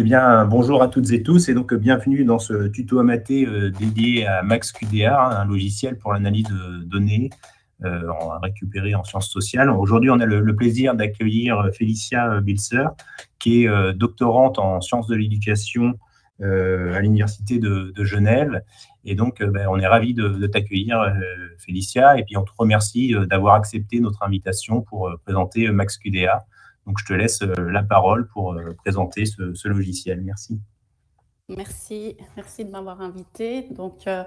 Eh bien, bonjour à toutes et tous et donc bienvenue dans ce tuto Amaté euh, dédié à MaxQDA, un logiciel pour l'analyse de données euh, récupérées en sciences sociales. Aujourd'hui, on a le, plaisir d'accueillir Félicia Bilser, qui est euh, doctorante en sciences de l'éducation à l'Université de, Genève. Et donc, ben, on est ravis de, de t'accueillir, Félicia, et puis on te remercie d'avoir accepté notre invitation pour présenter MaxQDA. Donc, je te laisse euh, la parole pour euh, présenter ce, logiciel. Merci. Merci, merci de m'avoir invité. Donc, euh,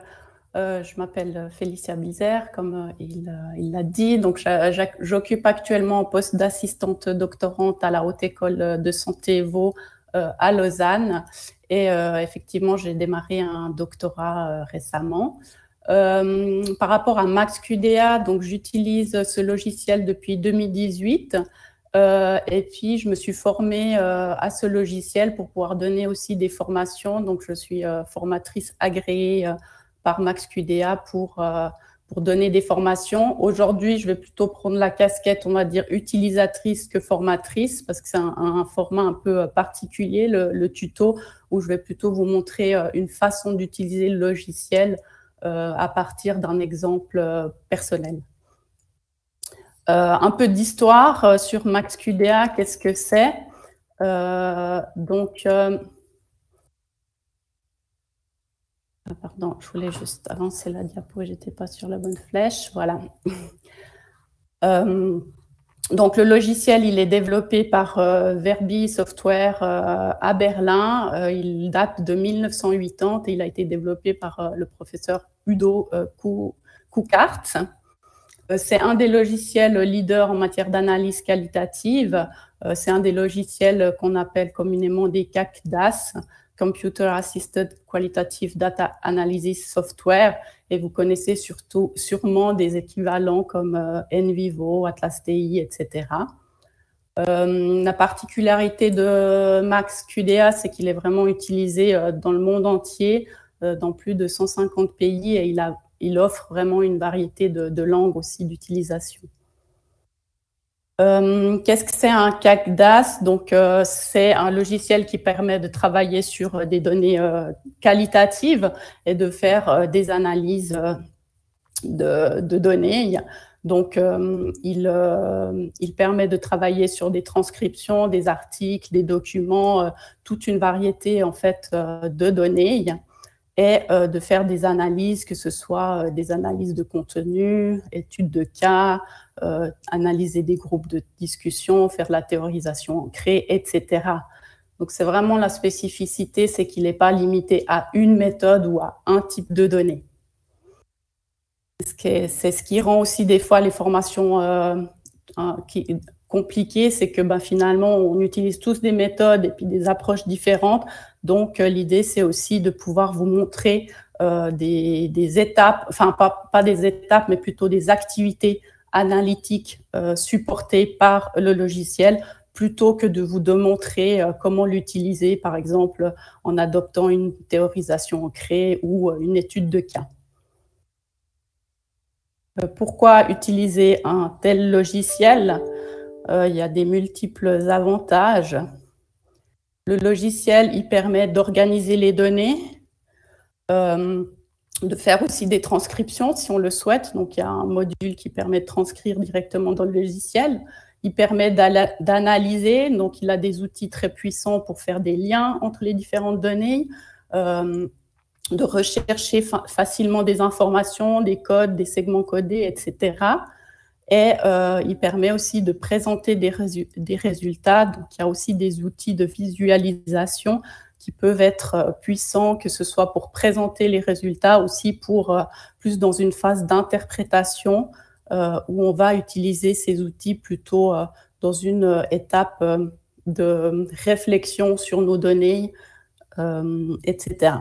je m'appelle Félicia Bizère, comme il l'a dit. Donc, j'occupe actuellement un poste d'assistante doctorante à la Haute École de Santé Vaud à Lausanne. Et effectivement, j'ai démarré un doctorat récemment. par rapport à MaxQDA, donc j'utilise ce logiciel depuis 2018. Euh, et puis, je me suis formée euh, à ce logiciel pour pouvoir donner aussi des formations. Donc, je suis euh, formatrice agréée par MaxQDA pour, pour donner des formations. Aujourd'hui, je vais plutôt prendre la casquette, on va dire, utilisatrice que formatrice, parce que c'est un, format un peu particulier, le, le, tuto, où je vais plutôt vous montrer une façon d'utiliser le logiciel à partir d'un exemple personnel. Euh, un peu d'histoire euh, sur MaxQDA, qu'est-ce que c'est? Euh, Donc, ah, pardon, je voulais juste avancer la diapo, je n'étais pas sur la bonne flèche. Voilà. donc, le logiciel, il est développé par Verbi Software à Berlin. il date de 1980 et il a été développé par le professeur Udo Kukart. Euh, c'est un des logiciels leaders en matière d'analyse qualitative. Euh, c'est un des logiciels qu'on appelle communément des CAC-DAS, Computer Assisted Qualitative Data Analysis Software. Et vous connaissez surtout, sûrement des équivalents comme euh, NVivo, Atlas TI, etc. la particularité de Max QDA, c'est qu'il est vraiment utilisé dans le monde entier, dans plus de 150 pays, il offre vraiment une variété de, langues aussi d'utilisation. Euh, qu'est-ce que c'est un CACDAS? Donc, euh, c'est un logiciel qui permet de travailler sur des données euh, qualitatives et de faire des analyses de, données. Donc, il, il, permet de travailler sur des transcriptions, des articles, des documents, toute une variété en fait de données euh, de faire des analyses, que ce soit euh, des analyses de contenu, études de cas, euh, analyser des groupes de discussion, faire la théorisation ancrée, etc. Donc c'est vraiment la spécificité, c'est qu'il n'est pas limité à une méthode ou à un type de données. C'est ce qui rend aussi des fois les formations qui, compliqué, c'est que ben, finalement, on utilise tous des méthodes et des approches différentes. Donc, euh, l'idée, c'est aussi de pouvoir vous montrer euh, des, étapes, enfin, pas, pas, des étapes, mais plutôt des activités analytiques euh, supportées par le logiciel plutôt que de vous démontrer comment l'utiliser, par exemple, en adoptant une théorisation ancrée ou une étude de cas. Pourquoi utiliser un tel logiciel? Euh, il y a des multiples avantages. Le logiciel, il permet d'organiser les données, euh, de faire aussi des transcriptions si on le souhaite. Donc, il y a un module qui permet de transcrire directement dans le logiciel. Il permet d'analyser, donc il a des outils très puissants pour faire des liens entre les différentes données, euh, de rechercher facilement des informations, des codes, des segments codés, etc. Et euh, il permet aussi de présenter des, résultats. Donc, il y a aussi des outils de visualisation qui peuvent être euh, puissants, que ce soit pour présenter les résultats, aussi pour euh, plus dans une phase d'interprétation où on va utiliser ces outils plutôt dans une étape de réflexion sur nos données, etc.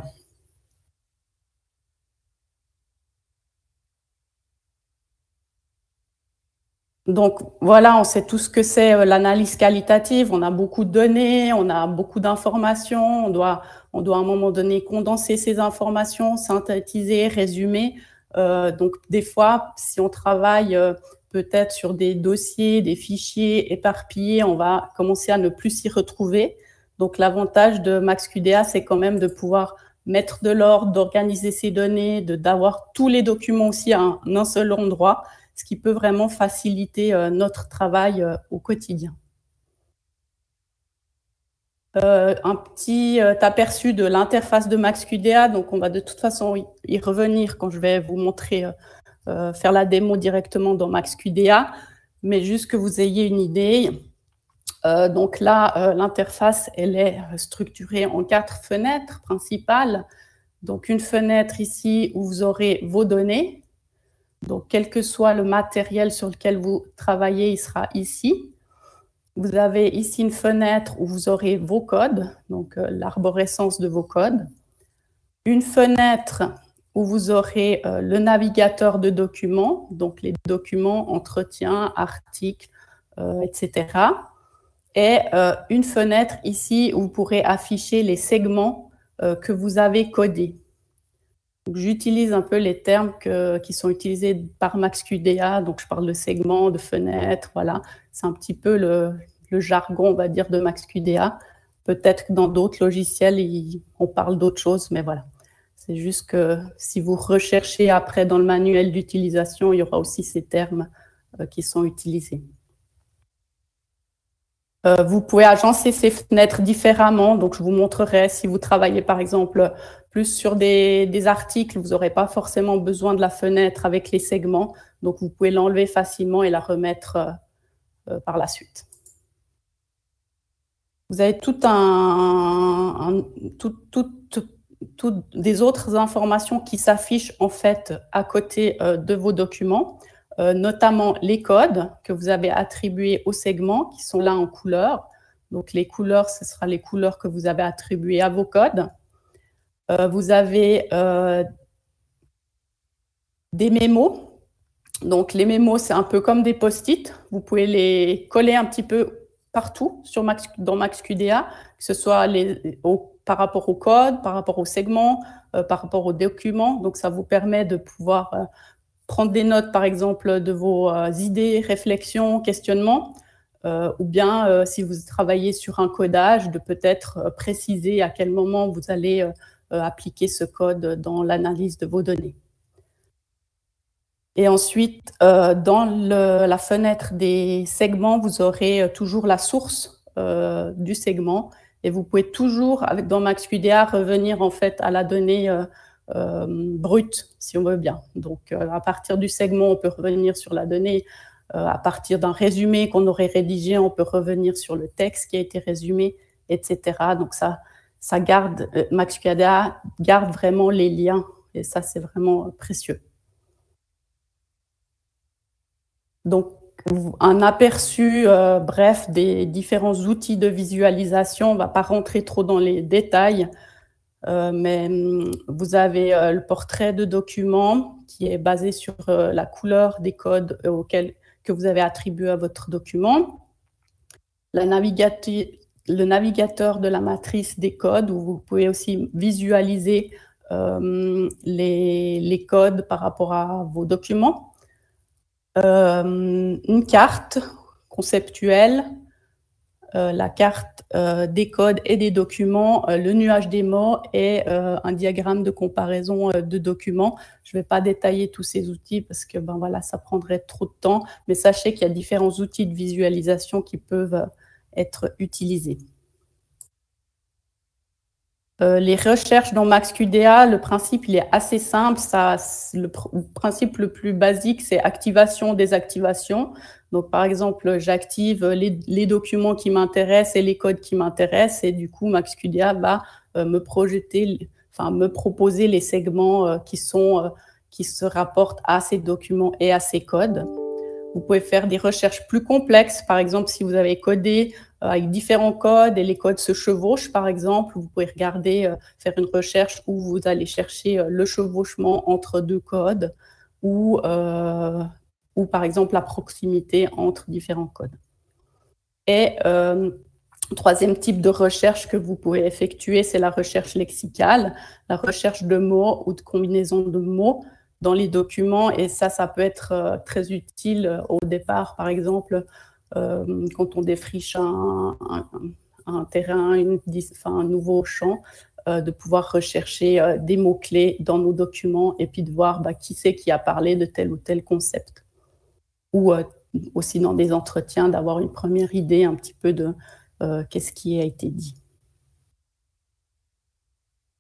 Donc voilà, on sait tout ce que c'est euh, l'analyse qualitative. On a beaucoup de données, on a beaucoup d'informations. On doit, on doit à un moment donné condenser ces informations, synthétiser, résumer. Euh, donc des fois, si on travaille euh, peut-être sur des dossiers, des fichiers éparpillés, on va commencer à ne plus s'y retrouver. Donc l'avantage de MaxQDA, c'est quand même de pouvoir mettre de l'ordre, d'organiser ces données, d'avoir tous les documents aussi à un, seul endroit, ce qui peut vraiment faciliter euh, notre travail euh, au quotidien. Euh, un petit aperçu de l'interface de MaxQDA. Donc, on va de toute façon y revenir quand je vais vous montrer, faire la démo directement dans MaxQDA. Mais juste que vous ayez une idée. donc là, l'interface, elle est structurée en quatre fenêtres principales. Donc, une fenêtre ici où vous aurez vos données. Donc, quel que soit le matériel sur lequel vous travaillez, il sera ici. Vous avez ici une fenêtre où vous aurez vos codes, donc euh, l'arborescence de vos codes. Une fenêtre où vous aurez euh, le navigateur de documents, donc les documents, entretiens, articles, euh, etc. Et une fenêtre ici où vous pourrez afficher les segments euh, que vous avez codé. J'utilise un peu les termes qui sont utilisés par MaxQDA, donc je parle de segments, de fenêtres, voilà. C'est un petit peu le, jargon, on va dire, de MaxQDA. Peut-être que dans d'autres logiciels, on parle d'autres choses, mais voilà. C'est juste que si vous recherchez après dans le manuel d'utilisation, il y aura aussi ces termes euh, qui sont utilisés. Euh, vous pouvez agencer ces fenêtres différemment. Donc, je vous montrerai si vous travaillez, par exemple, plus sur des, articles, vous n'aurez pas forcément besoin de la fenêtre avec les segments. Donc, vous pouvez l'enlever facilement et la remettre euh, euh, par la suite. Vous avez tout un, des autres informations qui s'affichent en fait à côté de vos documents. Euh, notamment les codes que vous avez attribués aux segments qui sont là en couleur. Donc les couleurs, ce sera les couleurs que vous avez attribuées à vos codes. Euh, vous avez euh, des mémos. Donc les mémos, c'est un peu comme des post-it. Vous pouvez les coller un petit peu partout sur dans MaxQDA, que ce soit les, par rapport au code, par rapport aux segments, par rapport aux documents. Donc ça vous permet de pouvoir prendre des notes, par exemple, de vos euh, idées, réflexions, questionnements, euh, ou bien, euh, si vous travaillez sur un codage, de peut-être préciser à quel moment vous allez appliquer ce code dans l'analyse de vos données. Et ensuite, dans la fenêtre des segments, vous aurez toujours la source du segment et vous pouvez toujours, avec, dans MaxQDA, revenir en fait à la donnée euh, brute, si on veut bien. Donc, euh, à partir du segment, on peut revenir sur la donnée. Euh, à partir d'un résumé qu'on aurait rédigé, on peut revenir sur le texte qui a été résumé, etc. Donc, ça, ça garde, MaxQDA garde vraiment les liens. Et ça, c'est vraiment précieux. Donc, un aperçu bref des différents outils de visualisation. On ne va pas rentrer trop dans les détails. Euh, mais hum, vous avez euh, le portrait de document qui est basé sur euh, la couleur des codes auxquels que vous avez attribué à votre document. Le navigateur de la matrice des codes où vous pouvez aussi visualiser les, les, codes par rapport à vos documents. une carte conceptuelle euh, la carte euh, des codes et des documents, euh, le nuage des mots et un diagramme de comparaison de documents. Je ne vais pas détailler tous ces outils parce que ben voilà, ça prendrait trop de temps, mais sachez qu'il y a différents outils de visualisation qui peuvent être utilisés. Les recherches dans MaxQDA, le principe il est assez simple. Ça, le, principe le plus basique, c'est activation, désactivation. Donc, par exemple, j'active les, documents qui m'intéressent et les codes qui m'intéressent, et du coup, MaxQDA va euh, me projeter, enfin, me proposer les segments euh, qui sont, euh, qui se rapportent à ces documents et à ces codes. Vous pouvez faire des recherches plus complexes. Par exemple, si vous avez codé avec différents codes et les codes se chevauchent, par exemple, vous pouvez regarder, faire une recherche où vous allez chercher le chevauchement entre deux codes ou ou par exemple la proximité entre différents codes. Et euh, troisième type de recherche que vous pouvez effectuer, c'est la recherche lexicale, la recherche de mots ou de combinaisons de mots dans les documents. Et ça, ça peut être euh, très utile au départ, par exemple, euh, quand on défriche un, terrain, un nouveau champ, de pouvoir rechercher des mots-clés dans nos documents et puis de voir bah, qui c'est qui a parlé de tel ou tel concept. Ou aussi dans des entretiens, d'avoir une première idée un petit peu de qu'est-ce qui a été dit.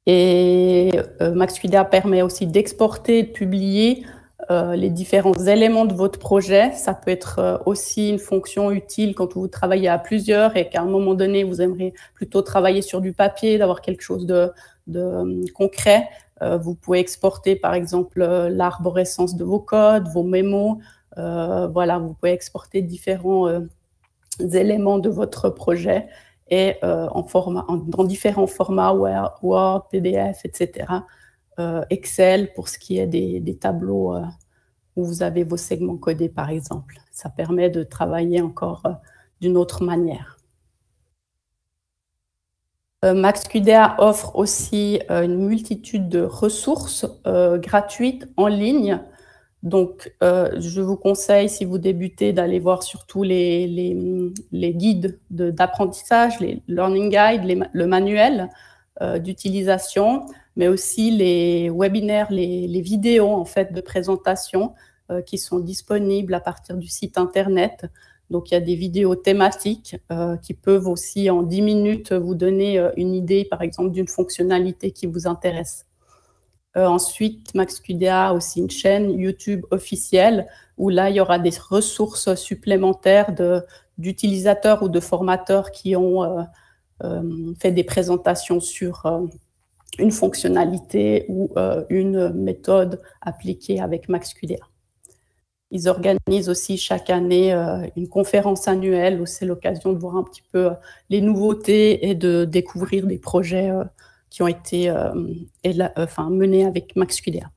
Et euh, MaxQDA permet aussi d'exporter de publier euh, les différents éléments de votre projet. Ça peut être euh, aussi une fonction utile quand vous travaillez à plusieurs et qu'à un moment donné, vous aimeriez plutôt travailler sur du papier, d'avoir quelque chose de, concret. vous pouvez exporter, par exemple, l'arborescence de vos codes, vos mémos. voilà, vous pouvez exporter différents éléments de votre projet et euh, en format, dans différents formats, Word, PDF, etc. Euh, Excel pour ce qui est des, tableaux euh, où vous avez vos segments codés, par exemple. Ça permet de travailler encore d'une autre manière. MaxQDA offre aussi une multitude de ressources gratuites en ligne donc, euh, je vous conseille, si vous débutez, d'aller voir surtout les, guides d'apprentissage, les learning guides, le manuel euh, d'utilisation, mais aussi les webinaires, les, vidéos en fait de présentation euh, qui sont disponibles à partir du site internet. Donc, il y a des vidéos thématiques qui peuvent aussi en 10 minutes vous donner une idée, par exemple, d'une fonctionnalité qui vous intéresse. Euh, ensuite, MaxQDA a aussi une chaîne YouTube officielle où là, il y aura des ressources supplémentaires d'utilisateurs ou de formateurs qui ont euh, euh, fait des présentations sur une fonctionnalité ou une méthode appliquée avec MaxQDA. Ils organisent aussi chaque année une conférence annuelle où c'est l'occasion de voir un petit peu les nouveautés et de découvrir des projets qui ont été euh, euh, enfin, menés avec MaxQDA.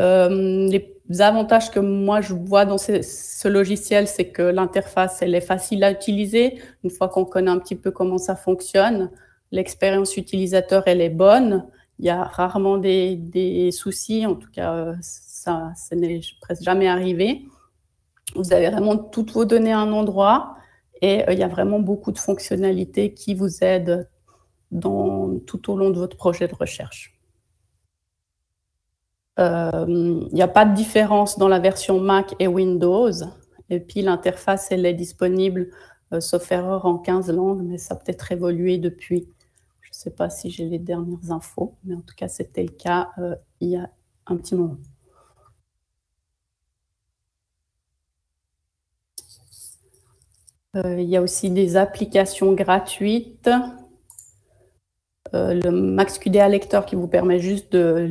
Euh, les avantages que moi je vois dans ce, logiciel, c'est que l'interface elle est facile à utiliser. Une fois qu'on connaît un petit peu comment ça fonctionne, l'expérience utilisateur elle est bonne. Il y a rarement des, soucis, en tout cas ça, ça n'est presque jamais arrivé. Vous avez vraiment toutes vos données à un endroit. Et euh, il y a vraiment beaucoup de fonctionnalités qui vous aident dans, tout au long de votre projet de recherche. Euh, il n'y a pas de différence dans la version Mac et Windows. Et puis l'interface, elle est disponible, euh, sauf erreur, en 15 langues, mais ça a peut-être évolué depuis. Sais pas si j'ai les dernières infos, mais en tout cas, c'était le cas il y a un petit moment. Euh, il y a aussi des applications gratuites. Euh, le MaxQDA Lecteur qui vous permet juste de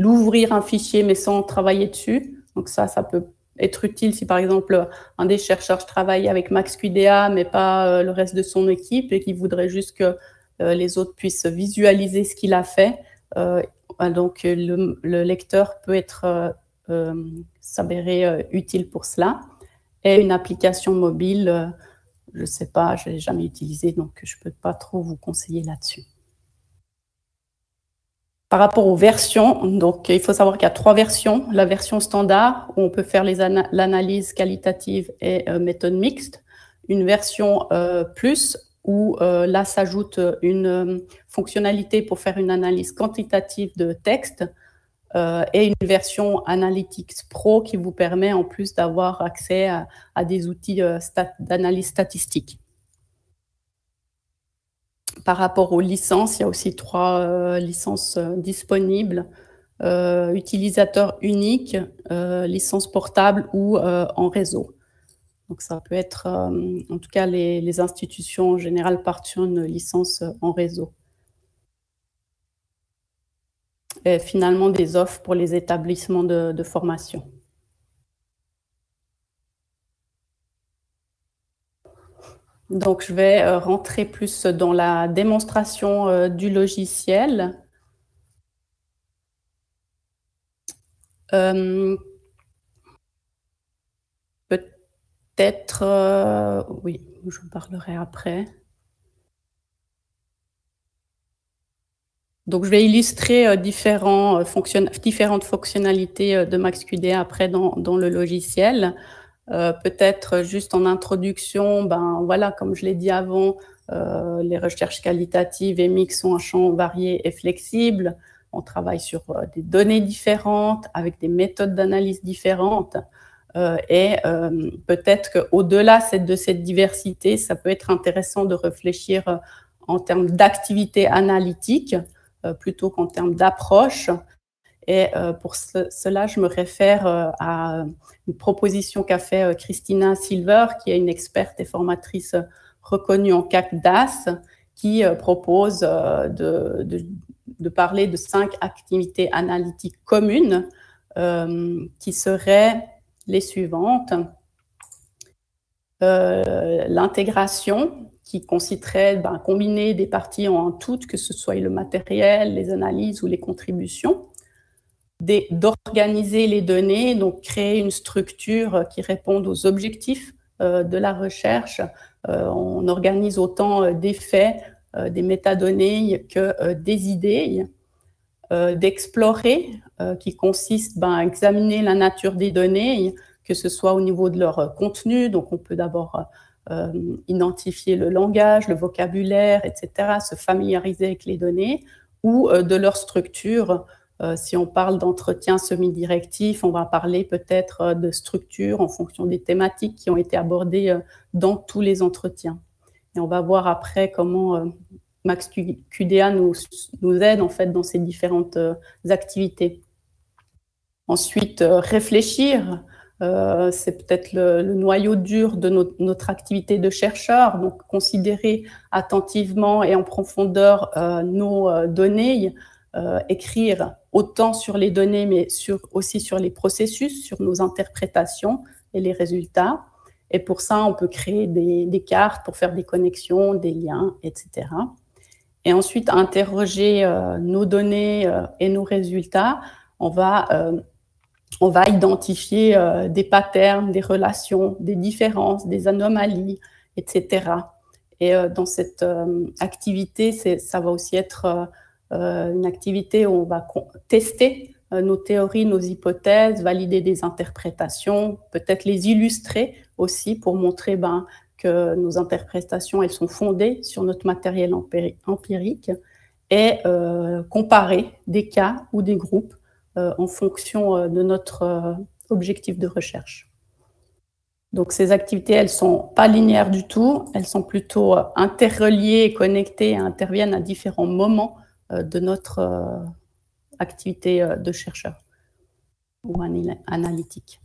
l'ouvrir un fichier mais sans travailler dessus. Donc ça, ça peut être utile si par exemple un des chercheurs travaille avec MaxQDA mais pas euh, le reste de son équipe et qui voudrait juste que les autres puissent visualiser ce qu'il a fait. donc le, le, lecteur peut être s'avérer utile pour cela et une application mobile, euh, je ne sais pas, je ne l'ai jamais utilisée, donc je ne peux pas trop vous conseiller là-dessus. Par rapport aux versions, donc il faut savoir qu'il y a trois versions. La version standard, où on peut faire l'analyse qualitative et euh, méthode mixte. Une version euh, plus, où là s'ajoute une fonctionnalité pour faire une analyse quantitative de texte euh, et une version Analytics Pro qui vous permet en plus d'avoir accès à, des outils euh, d'analyse statistique. Par rapport aux licences, il y a aussi trois euh, licences disponibles. utilisateur unique, licence portable ou en réseau. Donc ça peut être, en tout cas les, institutions en général partent sur une licence en réseau et finalement des offres pour les établissements de, formation. Donc, je vais euh, rentrer plus dans la démonstration euh, du logiciel. Euh, peut-être, oui, je vous parlerai après. Donc, je vais illustrer euh, euh, différentes fonctionnalités euh, de MaxQDA après dans, le logiciel. Peut-être juste en introduction, ben voilà, comme je l'ai dit avant, les recherches qualitatives et mix sont un champ varié et flexible. On travaille sur des données différentes, avec des méthodes d'analyse différentes. Et peut-être qu'au-delà de cette diversité, ça peut être intéressant de réfléchir en termes d'activité analytique plutôt qu'en termes d'approche. Et euh, pour cela, je me réfère euh, à une proposition qu'a fait euh, Christina Silver, qui est une experte et formatrice reconnue en CAC DAS, qui propose de, de, parler de cinq activités analytiques communes qui seraient les suivantes. L'intégration, qui consisterait ben, combiner des parties en un tout, que ce soit le matériel, les analyses ou les contributions d'organiser les données, donc créer une structure qui réponde aux objectifs euh, de la recherche. Euh, on organise autant euh, des faits, des métadonnées que des idées, d'explorer, qui consiste ben, à examiner la nature des données, que ce soit au niveau de leur contenu. Donc, on peut d'abord identifier le langage, le vocabulaire, etc., se familiariser avec les données, ou de leur structure, euh, si on parle d'entretien semi-directif, on va parler peut-être euh, de structure en fonction des thématiques qui ont été abordées euh, dans tous les entretiens. Et on va voir après comment Max QDA nous, aide en fait dans ces différentes activités. Ensuite, réfléchir, c'est peut-être le, noyau dur de notre, activité de chercheur. Donc, considérer attentivement et en profondeur nos données, écrire autant sur les données, mais aussi sur les processus, sur nos interprétations et les résultats. Et pour ça, on peut créer des, cartes pour faire des connexions, des liens, etc. Et ensuite, interroger euh, nos données euh, et nos résultats. On va, euh, on va identifier des patterns, des relations, des différences, des anomalies, etc. Et dans cette activité, ça va aussi être une activité où on va tester nos théories, nos hypothèses, valider des interprétations, peut-être les illustrer aussi pour montrer ben, nos interprétations, elles sont fondées sur notre matériel empirique et euh, comparer des cas ou des groupes en fonction de notre objectif de recherche. Donc ces activités, elles sont pas linéaires du tout, elles sont plutôt interreliées et connectées et interviennent à différents moments euh, de notre euh, activité euh, de chercheur ou analytique.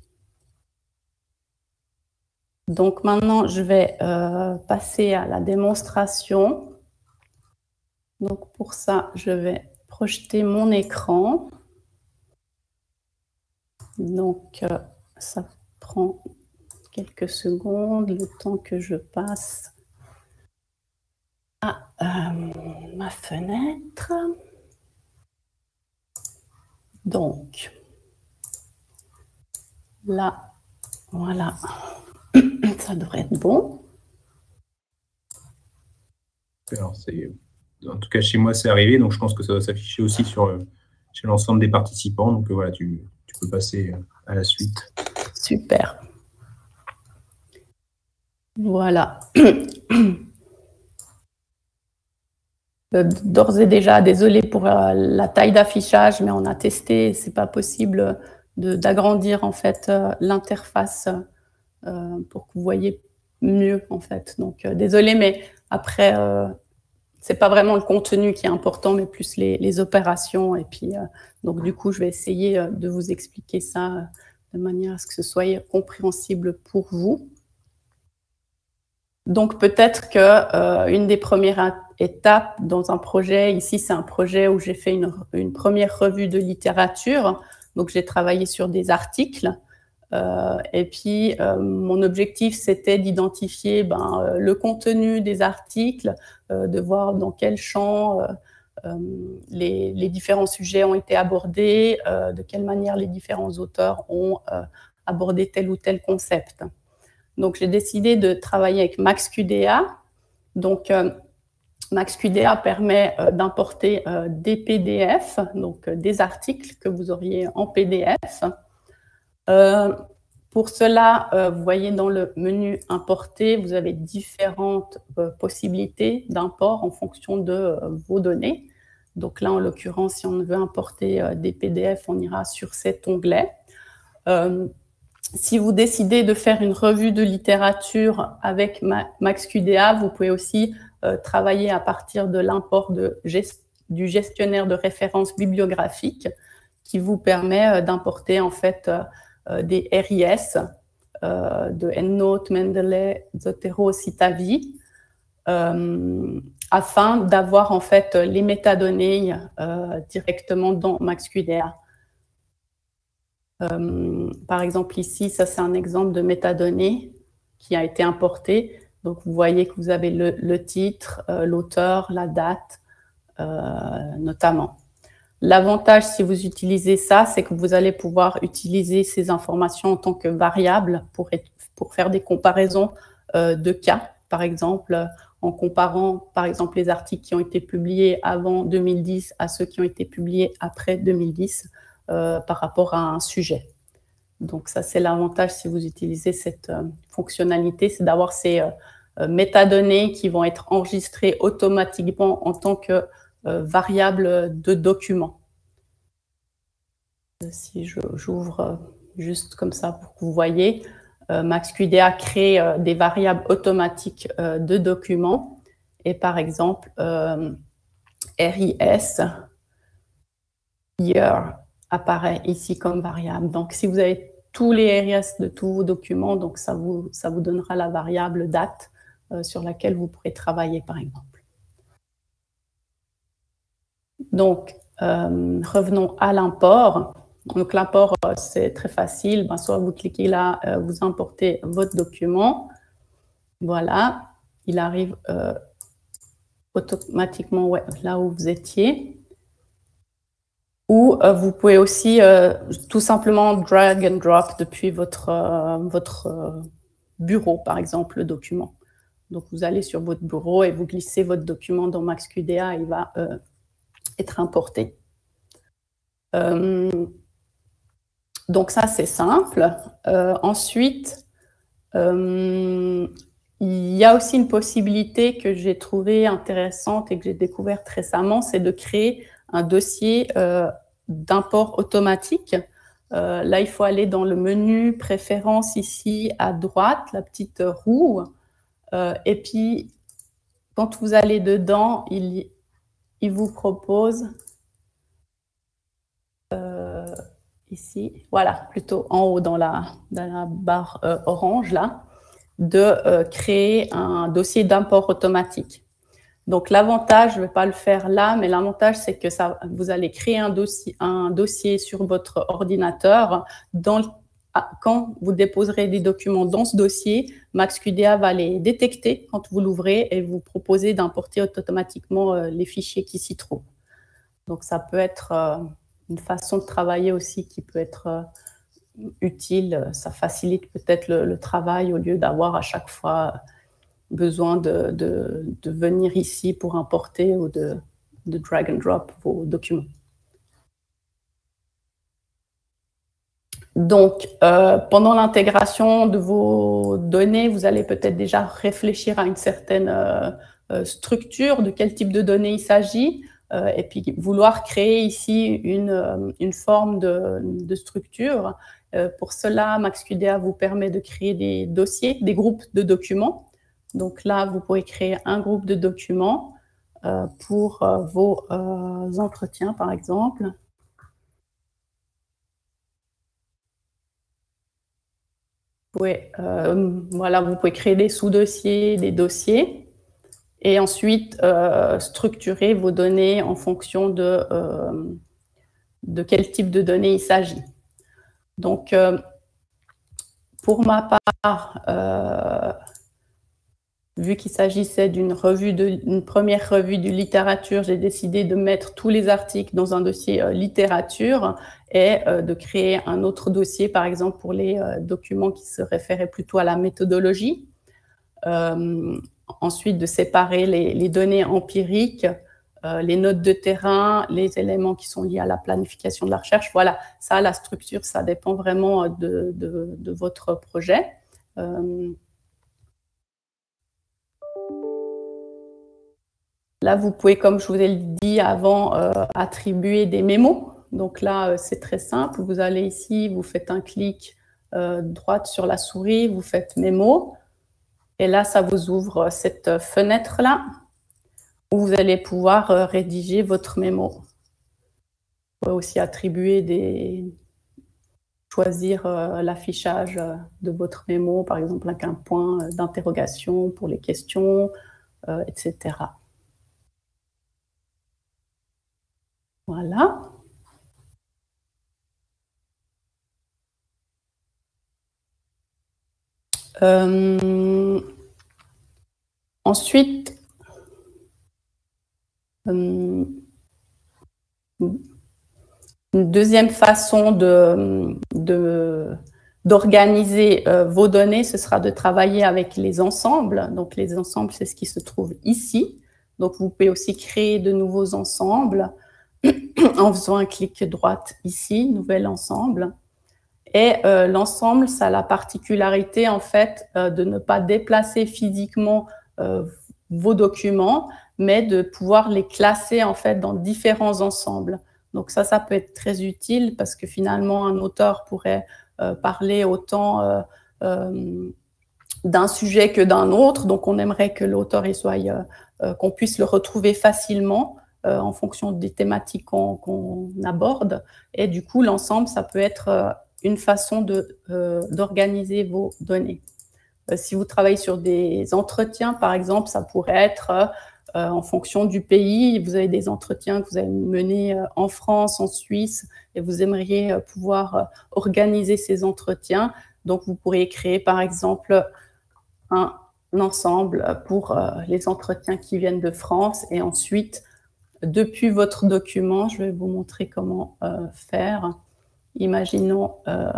Donc maintenant, je vais passer à la démonstration. Donc pour ça, je vais projeter mon écran. Donc ça prend quelques secondes, le temps que je passe à euh, ma fenêtre. Donc, là, voilà, ça devrait être bon. en tout cas, chez moi, c'est arrivé, donc je pense que ça va s'afficher aussi sur, euh, chez l'ensemble des participants. Donc voilà, tu, tu peux passer euh, à la suite. Super. Voilà. Euh, d'ores et déjà, désolé pour euh, la taille d'affichage, mais on a testé, c'est pas possible d'agrandir en fait euh, l'interface pour que vous voyez mieux en fait. Donc désolé, mais après c'est pas vraiment le contenu qui est important, mais plus les, opérations. Et puis donc du coup, je vais essayer de vous expliquer ça de manière à ce que ce soit compréhensible pour vous. Donc peut-être que une des premières étape dans un projet. Ici, c'est un projet où j'ai fait une, première revue de littérature. Donc, j'ai travaillé sur des articles. Euh, et puis, euh, mon objectif, c'était d'identifier ben, euh, le contenu des articles, de voir dans quel champ les, les, différents sujets ont été abordés, de quelle manière les différents auteurs ont abordé tel ou tel concept. Donc, j'ai décidé de travailler avec MaxQDA. Donc, MaxQDA permet d'importer des PDF, donc des articles que vous auriez en PDF. Pour cela, euh, vous voyez dans le menu importer, vous avez différentes euh, possibilités d'import en fonction de euh, vos données. Donc là, en l'occurrence, si on veut importer des PDF, on ira sur cet onglet. si vous décidez de faire une revue de littérature avec MaxQDA, vous pouvez aussi travailler à partir de l'import du gestionnaire de référence bibliographique qui vous permet d'importer en fait euh, des RIS euh, de EndNote, Mendeley, Zotero, Citavi, euh, afin d'avoir en fait les métadonnées directement dans MaxQDA. par exemple, ici, ça c'est un exemple de métadonnées qui a été importé. Donc, vous voyez que vous avez le titre, l'auteur, la date, notamment. L'avantage, si vous utilisez ça, c'est que vous allez pouvoir utiliser ces informations en tant que variables pour, pour faire des comparaisons euh, de cas. Par exemple, en comparant, par exemple, les articles qui ont été publiés avant 2010 à ceux qui ont été publiés après 2010 euh, par rapport à un sujet. Donc ça, c'est l'avantage si vous utilisez cette euh, fonctionnalité, c'est d'avoir ces métadonnées qui vont être enregistrées automatiquement en tant que euh, variable de document. Si j'ouvre euh, juste comme ça pour que vous voyez, euh, MaxQDA crée des variables automatiques de documents. Et par exemple, RIS, year, apparaît ici comme variable. Donc, si vous avez tous les RIS de tous vos documents, ça vous donnera la variable date sur laquelle vous pourrez travailler, par exemple. Donc, euh, revenons à l'import. Donc, l'import, euh, c'est très facile. Ben, soit vous cliquez là, euh, vous importez votre document. Voilà, il arrive automatiquement là où vous étiez. Ou vous pouvez aussi tout simplement drag and drop depuis votre, votre bureau, par exemple, le document. Donc, vous allez sur votre bureau et vous glissez votre document dans MaxQDA. Il va être importé. Euh, donc ça, c'est simple. Euh, ensuite, euh, il y a aussi une possibilité que j'ai trouvée intéressante et que j'ai découverte récemment, c'est de créer un dossier d'import automatique. là, il faut aller dans le menu préférences ici à droite, la petite roue. et puis, quand vous allez dedans, il, il vous propose euh, ici, voilà, plutôt en haut dans la, barre euh, orange là, de euh, créer un dossier d'import automatique. Donc l'avantage, je ne vais pas le faire là, mais l'avantage c'est que ça, vous allez créer un dossier, sur votre ordinateur dans, quand vous déposerez des documents dans ce dossier, MaxQDA va les détecter quand vous l'ouvrez et vous proposer d'importer automatiquement euh, les fichiers qui s'y trouvent. Donc ça peut être euh, une façon de travailler aussi qui peut être euh, utile. Ça facilite peut-être le, travail au lieu d'avoir à chaque fois besoin de, venir ici pour importer ou de drag and drop vos documents. Donc, euh, pendant l'intégration de vos données, vous allez peut-être déjà réfléchir à une certaine euh, euh, structure, de quel type de données il s'agit, et puis vouloir créer ici une, forme de, de structure. pour cela, MaxQDA vous permet de créer des dossiers, des groupes de documents. Donc là, vous pouvez créer un groupe de documents pour vos entretiens, par exemple. Euh, voilà, vous pouvez créer des sous-dossiers, des dossiers, et ensuite euh, structurer vos données en fonction de, euh, de quel type de données il s'agit. Donc, pour ma part, vu qu'il s'agissait d'une revue première revue de littérature, j'ai décidé de mettre tous les articles dans un dossier euh, littérature et euh, de créer un autre dossier, par exemple, pour les euh, documents qui se référaient plutôt à la méthodologie. ensuite, de séparer les, données empiriques les notes de terrain, les éléments qui sont liés à la planification de la recherche. Voilà, ça, la structure, ça dépend vraiment de, votre projet. Là, vous pouvez, comme je vous ai dit avant, euh, attribuer des mémos. Donc là, euh, c'est très simple. Vous allez ici, vous faites un clic euh, droite sur la souris, vous faites mémo. Et là, ça vous ouvre cette fenêtre-là où vous allez pouvoir rédiger votre mémo. Vous pouvez aussi attribuer des... choisir l'affichage de votre mémo, par exemple avec un point d'interrogation pour les questions, etc. Voilà. Euh, ensuite, euh, une deuxième façon de, d'organiser euh, vos données, ce sera de travailler avec les ensembles. Donc les ensembles, c'est ce qui se trouve ici. Donc vous pouvez aussi créer de nouveaux ensembles. en faisant un clic droite ici, nouvel ensemble. Et euh, l'ensemble, ça a la particularité en fait euh, de ne pas déplacer physiquement euh, vos documents, mais de pouvoir les classer en fait dans différents ensembles. Donc ça, ça peut être très utile parce que finalement, un auteur pourrait parler autant d'un sujet que d'un autre. Donc on aimerait que l'auteur soit, qu'on puisse le retrouver facilement en fonction des thématiques qu'on aborde. Et du coup, l'ensemble, ça peut être une façon euh, d'organiser vos données. si vous travaillez sur des entretiens, par exemple, ça pourrait être en fonction du pays. Vous avez des entretiens que vous avez menés en France, en Suisse, et vous aimeriez pouvoir organiser ces entretiens. Donc, vous pourriez créer, par exemple, un ensemble pour les entretiens qui viennent de France et ensuite depuis votre document, je vais vous montrer comment euh, faire. Imaginons euh,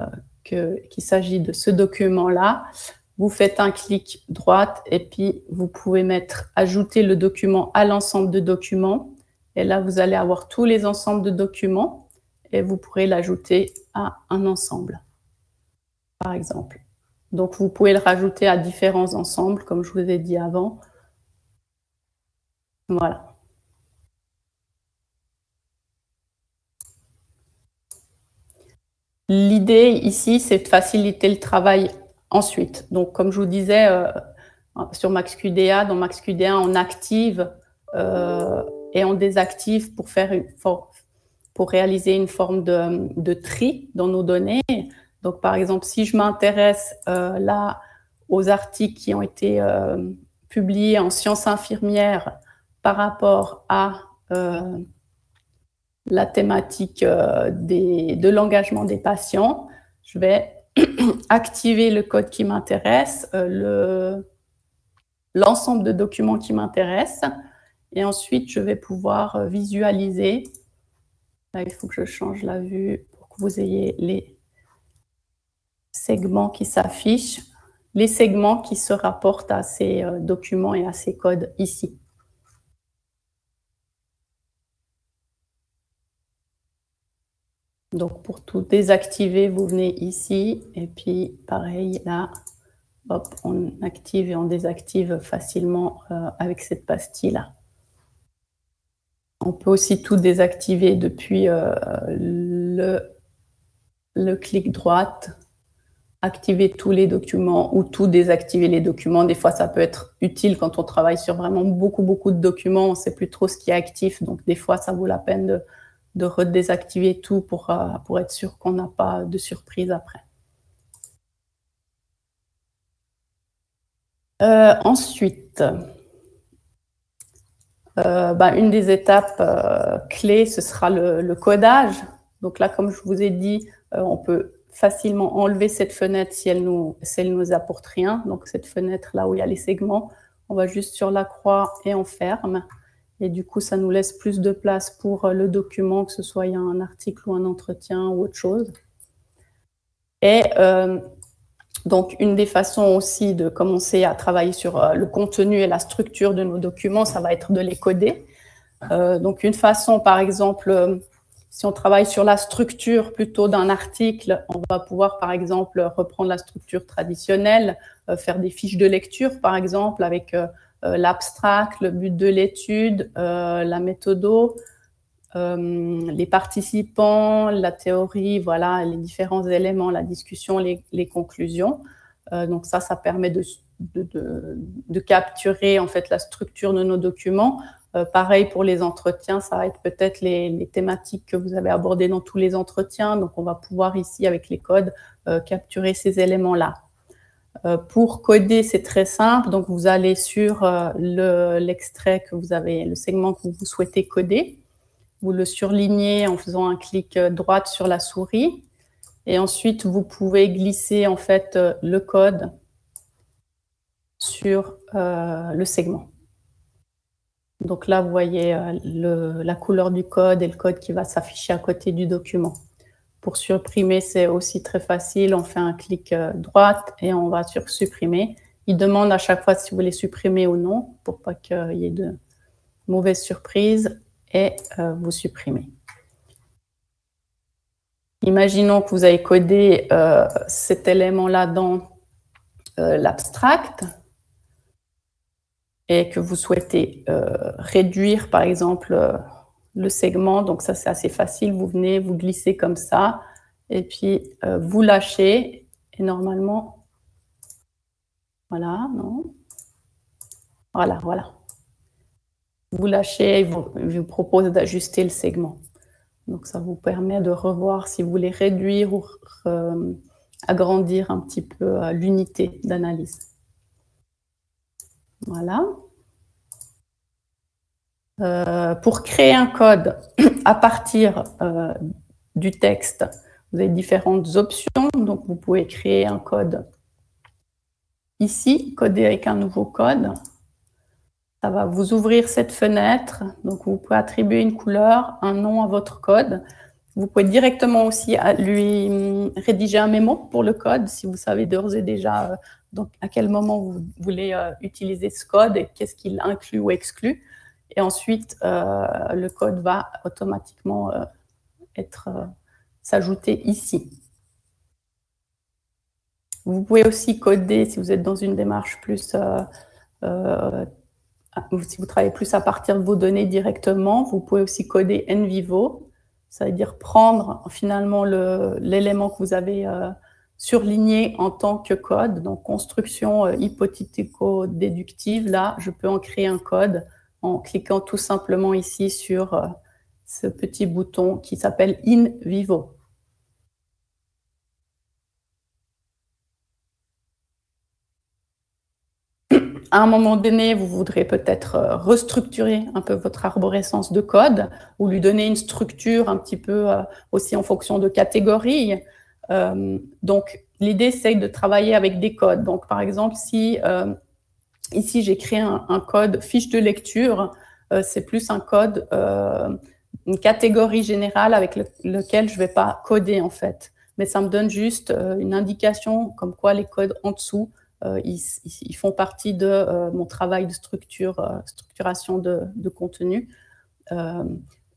qu'il s'agit de ce document-là. Vous faites un clic droite et puis vous pouvez mettre ajouter le document à l'ensemble de documents. Et là, vous allez avoir tous les ensembles de documents et vous pourrez l'ajouter à un ensemble, par exemple. Donc, vous pouvez le rajouter à différents ensembles, comme je vous ai dit avant. Voilà. L'idée ici, c'est de faciliter le travail ensuite. Donc, comme je vous disais, euh, sur MaxQDA, dans MaxQDA, on active euh, et on désactive pour, faire pour réaliser une forme de, tri dans nos données. Donc, par exemple, si je m'intéresse euh, là aux articles qui ont été publiés en sciences infirmières par rapport à la thématique euh, de l'engagement des patients. Je vais activer le code qui m'intéresse, euh, l'ensemble de documents qui m'intéressent. Et ensuite, je vais pouvoir euh, visualiser. Là, il faut que je change la vue pour que vous ayez les segments qui s'affichent, les segments qui se rapportent à ces documents et à ces codes ici. Donc, pour tout désactiver, vous venez ici et puis pareil, là, hop, on active et on désactive facilement euh, avec cette pastille-là. On peut aussi tout désactiver depuis euh, le, le clic droite, activer tous les documents ou tout désactiver les documents. Des fois, ça peut être utile quand on travaille sur vraiment beaucoup, beaucoup de documents. On ne sait plus trop ce qui est actif. Donc, des fois, ça vaut la peine de, de redésactiver tout pour, euh, pour être sûr qu'on n'a pas de surprise après. Euh, ensuite, euh, bah, une des étapes clés, ce sera le, codage. Donc là, comme je vous ai dit, on peut facilement enlever cette fenêtre si elle nous, si elle nous apporte rien. Donc cette fenêtre là où il y a les segments, on va juste sur la croix et on ferme. Et du coup, ça nous laisse plus de place pour euh, le document, que ce soit un article ou un entretien ou autre chose. Et euh, donc, une des façons aussi de commencer à travailler sur euh, le contenu et la structure de nos documents, ça va être de les coder. donc, une façon, par exemple, si on travaille sur la structure plutôt d'un article, on va pouvoir, par exemple, reprendre la structure traditionnelle, faire des fiches de lecture, par exemple, avec l'abstract, le but de l'étude, la méthodo, les participants, la théorie, voilà, les différents éléments, la discussion, les, conclusions. donc ça, ça permet de, de, capturer en fait la structure de nos documents euh, pareil pour les entretiens, ça va être peut-être les, thématiques que vous avez abordées dans tous les entretiens. Donc, on va pouvoir ici, avec les codes, euh, capturer ces éléments-là. Euh, pour coder, c'est très simple. Donc, vous allez sur l'extrait que vous avez, le segment que vous souhaitez coder. Vous le surlignez en faisant un clic droite sur la souris. Et ensuite, vous pouvez glisser en fait le code sur le segment. Donc là, vous voyez euh, la couleur du code et le code qui va s'afficher à côté du document. Pour supprimer, c'est aussi très facile. On fait un clic euh, droite et on va sur supprimer. Il demande à chaque fois si vous voulez supprimer ou non pour pas qu'il y ait de mauvaises surprises et euh, vous supprimez. Imaginons que vous avez codé cet élément-là dans l'abstract et que vous souhaitez euh, réduire, par exemple, euh, le segment, donc ça c'est assez facile, vous venez, vous glissez comme ça, et puis euh, vous lâchez, et normalement, voilà, non? Voilà, voilà. Vous lâchez, et vous, vous propose d'ajuster le segment. Donc ça vous permet de revoir si vous voulez réduire ou agrandir un petit peu l'unité d'analyse. Voilà. Euh, pour créer un code à partir euh, du texte, vous avez différentes options. Donc, vous pouvez créer un code ici, coder avec un nouveau code. Ça va vous ouvrir cette fenêtre. Donc, vous pouvez attribuer une couleur, un nom à votre code. Vous pouvez directement aussi lui hum, rédiger un mémo pour le code si vous savez d'ores et déjà euh, donc, à quel moment vous voulez euh, utiliser ce code et qu'est-ce qu'il inclut ou exclut. Et ensuite, euh, le code va automatiquement euh, être s'ajouter ici. Vous pouvez aussi coder si vous êtes dans une démarche plus, si vous travaillez plus à partir de vos données directement, vous pouvez aussi coder en vivo, ça veut dire prendre finalement l'élément que vous avez surligné en tant que code, donc construction euh, hypothético-déductive, là, je peux en créer un code en cliquant tout simplement ici sur euh, ce petit bouton qui s'appelle In Vivo. à un moment donné, vous voudrez peut-être euh, restructurer un peu votre arborescence de code ou lui donner une structure un petit peu aussi en fonction de catégories. Euh, donc, l'idée, c'est de travailler avec des codes. Donc, par exemple, si euh, ici, j'ai créé un, code fiche de lecture, euh, c'est plus un code, une catégorie générale avec lequel je ne vais pas coder, en fait. Mais ça me donne juste une indication comme quoi les codes en dessous, ils, font partie de mon travail de structure, structuration de, contenu.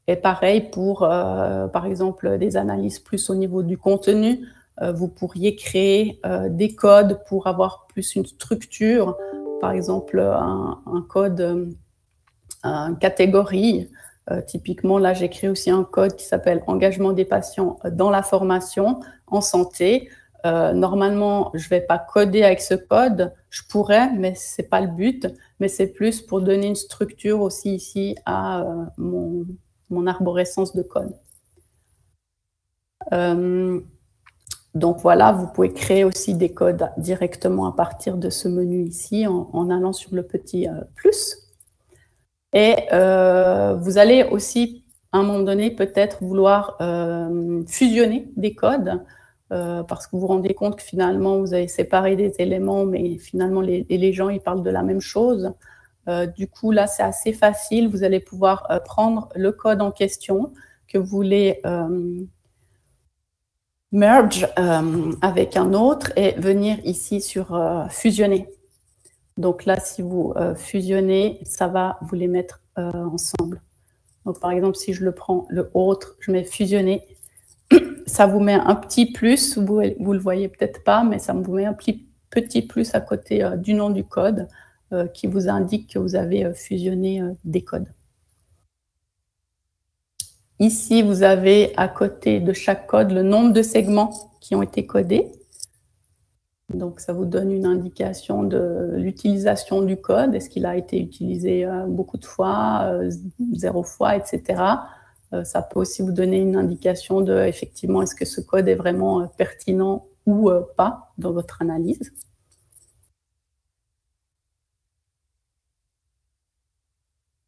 Et pareil pour, euh, par exemple, des analyses plus au niveau du contenu. Euh, vous pourriez créer euh, des codes pour avoir plus une structure. Par exemple, un, code, une catégorie. typiquement, là, créé aussi un code qui s'appelle engagement des patients dans la formation en santé. normalement, je ne vais pas coder avec ce code. Je pourrais, mais ce n'est pas le but. Mais c'est plus pour donner une structure aussi ici à mon arborescence de code. Euh, donc voilà, vous pouvez créer aussi des codes directement à partir de ce menu ici en, allant sur le petit euh, plus. Et euh, vous allez aussi, à un moment donné, peut-être vouloir fusionner des codes parce que vous vous rendez compte que finalement, vous avez séparé des éléments, mais finalement, les, les gens, ils parlent de la même chose. Euh, du coup, là, c'est assez facile. Vous allez pouvoir euh, prendre le code en question que vous voulez euh, merge avec un autre et venir ici sur fusionner. Donc là, si vous fusionnez, ça va vous les mettre ensemble. Donc, par exemple, si je le prends, le autre, je mets fusionner, ça vous met un petit plus, vous ne le voyez peut-être pas, mais ça vous met un petit, petit plus à côté euh, du nom du code euh, qui vous indique que vous avez euh, fusionné des codes. Ici, vous avez à côté de chaque code le nombre de segments qui ont été codés. Donc, ça vous donne une indication de l'utilisation du code. Est-ce qu'il a été utilisé beaucoup de fois, zéro fois, etc. Euh, ça peut aussi vous donner une indication de, effectivement, est-ce que ce code est vraiment euh, pertinent ou euh, pas dans votre analyse.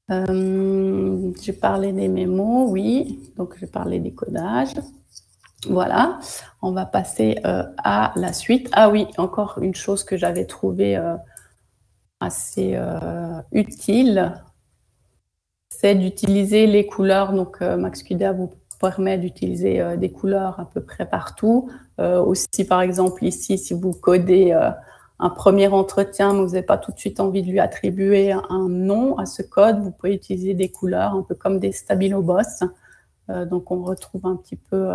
J'ai parlé des mémos, oui. Donc, j'ai parlé des codages. Voilà. On va passer à la suite. Ah oui, encore une chose que j'avais trouvée assez utile c'est d'utiliser les couleurs. Donc, euh, MaxQDA vous permet d'utiliser euh, des couleurs à peu près partout. Euh, aussi, par exemple, ici, si vous codez un premier entretien, mais vous n'avez pas tout de suite envie de lui attribuer un nom à ce code, vous pouvez utiliser des couleurs, un peu comme des stabilo boss. donc, on retrouve un petit peu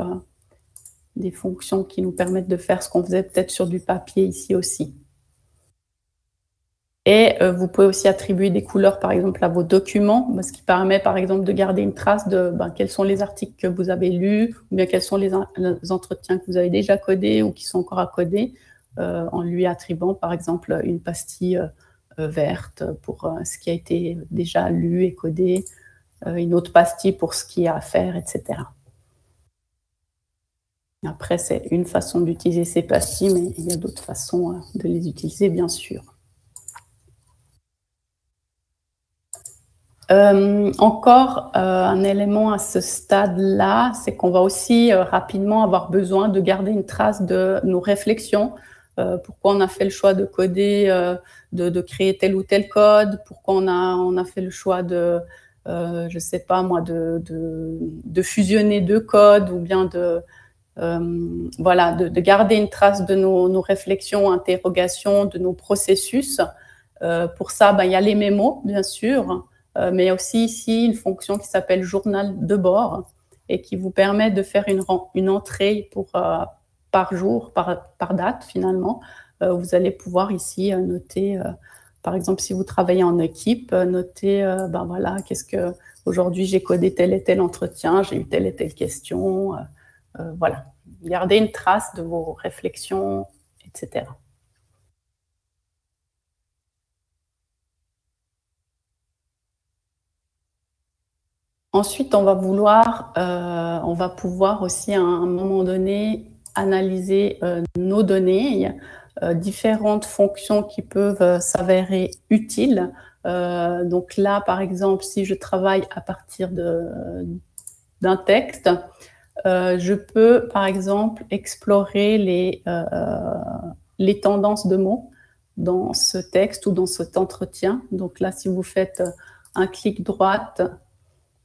des fonctions qui nous permettent de faire ce qu'on faisait peut-être sur du papier ici aussi. Et euh, vous pouvez aussi attribuer des couleurs, par exemple, à vos documents, ce qui permet, par exemple, de garder une trace de ben, quels sont les articles que vous avez lus, ou bien quels sont les, entretiens que vous avez déjà codés ou qui sont encore à coder, euh, en lui attribuant, par exemple, une pastille euh, verte pour ce qui a été déjà lu et codé, une autre pastille pour ce qui a à faire, etc. Après, c'est une façon d'utiliser ces pastilles, mais il y a d'autres façons de les utiliser, bien sûr. Euh, encore euh, un élément à ce stade-là, c'est qu'on va aussi euh, rapidement avoir besoin de garder une trace de nos réflexions. Pourquoi on a fait le choix de coder, de, créer tel ou tel code, pourquoi on a, on a fait le choix de, je ne sais pas moi, de, de, fusionner deux codes ou bien de, voilà, de, garder une trace de nos, réflexions, interrogations, de nos processus. pour ça, ben, il y a les mémos, bien sûr. Euh, mais aussi ici une fonction qui s'appelle journal de bord et qui vous permet de faire une, une entrée pour, euh, par jour, par, par date finalement. Euh, vous allez pouvoir ici noter, par exemple, si vous travaillez en équipe, noter, ben voilà, qu'est-ce que aujourd'hui j'ai codé tel et tel entretien, j'ai eu telle et telle question. voilà, gardez une trace de vos réflexions, etc. Ensuite, on va vouloir, euh, on va pouvoir aussi à un moment donné analyser euh, nos données, euh, différentes fonctions qui peuvent s'avérer utiles. donc là, par exemple, si je travaille à partir d'un texte, je peux, par exemple, explorer les, tendances de mots dans ce texte ou dans cet entretien. Donc là, si vous faites un clic droite,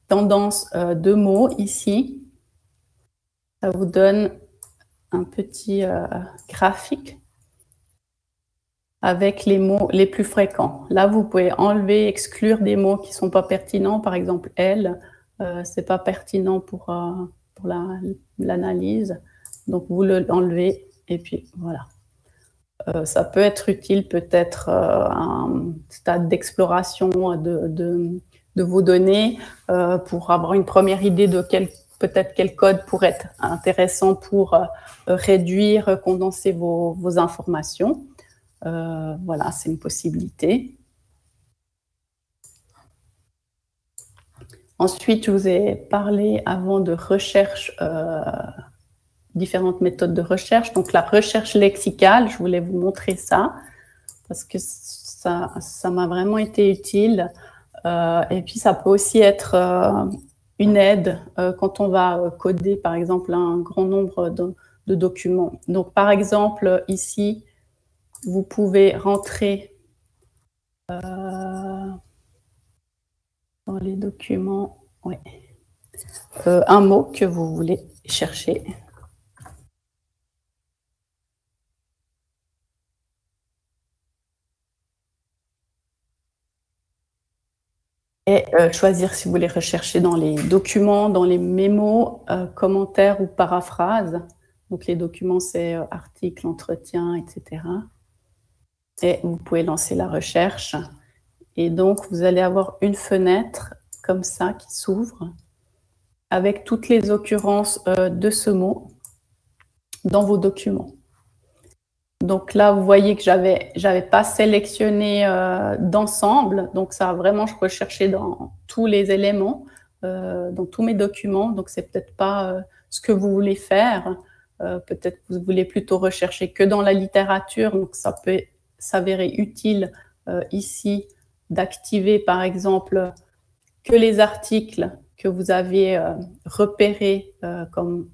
tendance euh, de mots ici. Ça vous donne un petit euh, graphique avec les mots les plus fréquents. Là, vous pouvez enlever, exclure des mots qui ne sont pas pertinents. Par exemple, elle, euh, ce n'est pas pertinent pour, pour l'analyse. Donc, vous l'enlevez et puis voilà. ça peut être utile peut-être à un stade d'exploration de, de, de vos données euh, pour avoir une première idée de quel peut-être quel code pourrait être intéressant pour euh, réduire, condenser vos, informations. Euh, voilà, c'est une possibilité. Ensuite, je vous ai parlé avant de recherche, différentes méthodes de recherche. Donc, la recherche lexicale, je voulais vous montrer ça parce que ça m'a vraiment été utile. Euh, et puis, ça peut aussi être euh, une aide euh, quand on va coder, par exemple, un grand nombre de, documents. Donc, par exemple, ici, vous pouvez rentrer dans les documents un mot que vous voulez chercher. Et choisir si vous voulez rechercher dans les documents, dans les mémos, commentaires ou paraphrases. Donc les documents, c'est articles, entretiens, etc. Et vous pouvez lancer la recherche. Et donc, vous allez avoir une fenêtre comme ça qui s'ouvre avec toutes les occurrences euh, de ce mot dans vos documents. Donc là, vous voyez que j'avais j'avais pas sélectionné euh, d'ensemble. Donc ça, vraiment, je recherchais dans tous les éléments, euh, dans tous mes documents. Donc c'est peut-être pas ce que vous voulez faire. peut-être vous voulez plutôt rechercher que dans la littérature. Donc ça peut s'avérer utile ici d'activer, par exemple, que les articles que vous avez euh, repérés euh, comme,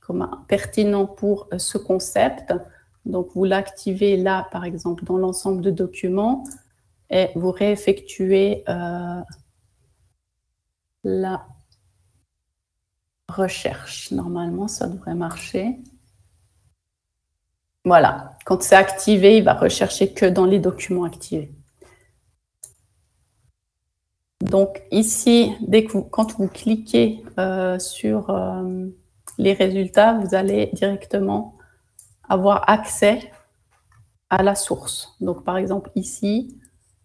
comme pertinents pour euh, ce concept. Donc, vous l'activez là, par exemple, dans l'ensemble de documents et vous réeffectuez la recherche. Normalement, ça devrait marcher. Voilà. Quand c'est activé, il va rechercher que dans les documents activés. Donc ici, dès que quand vous cliquez euh, sur euh, les résultats, vous allez directement avoir accès à la source. Donc par exemple ici,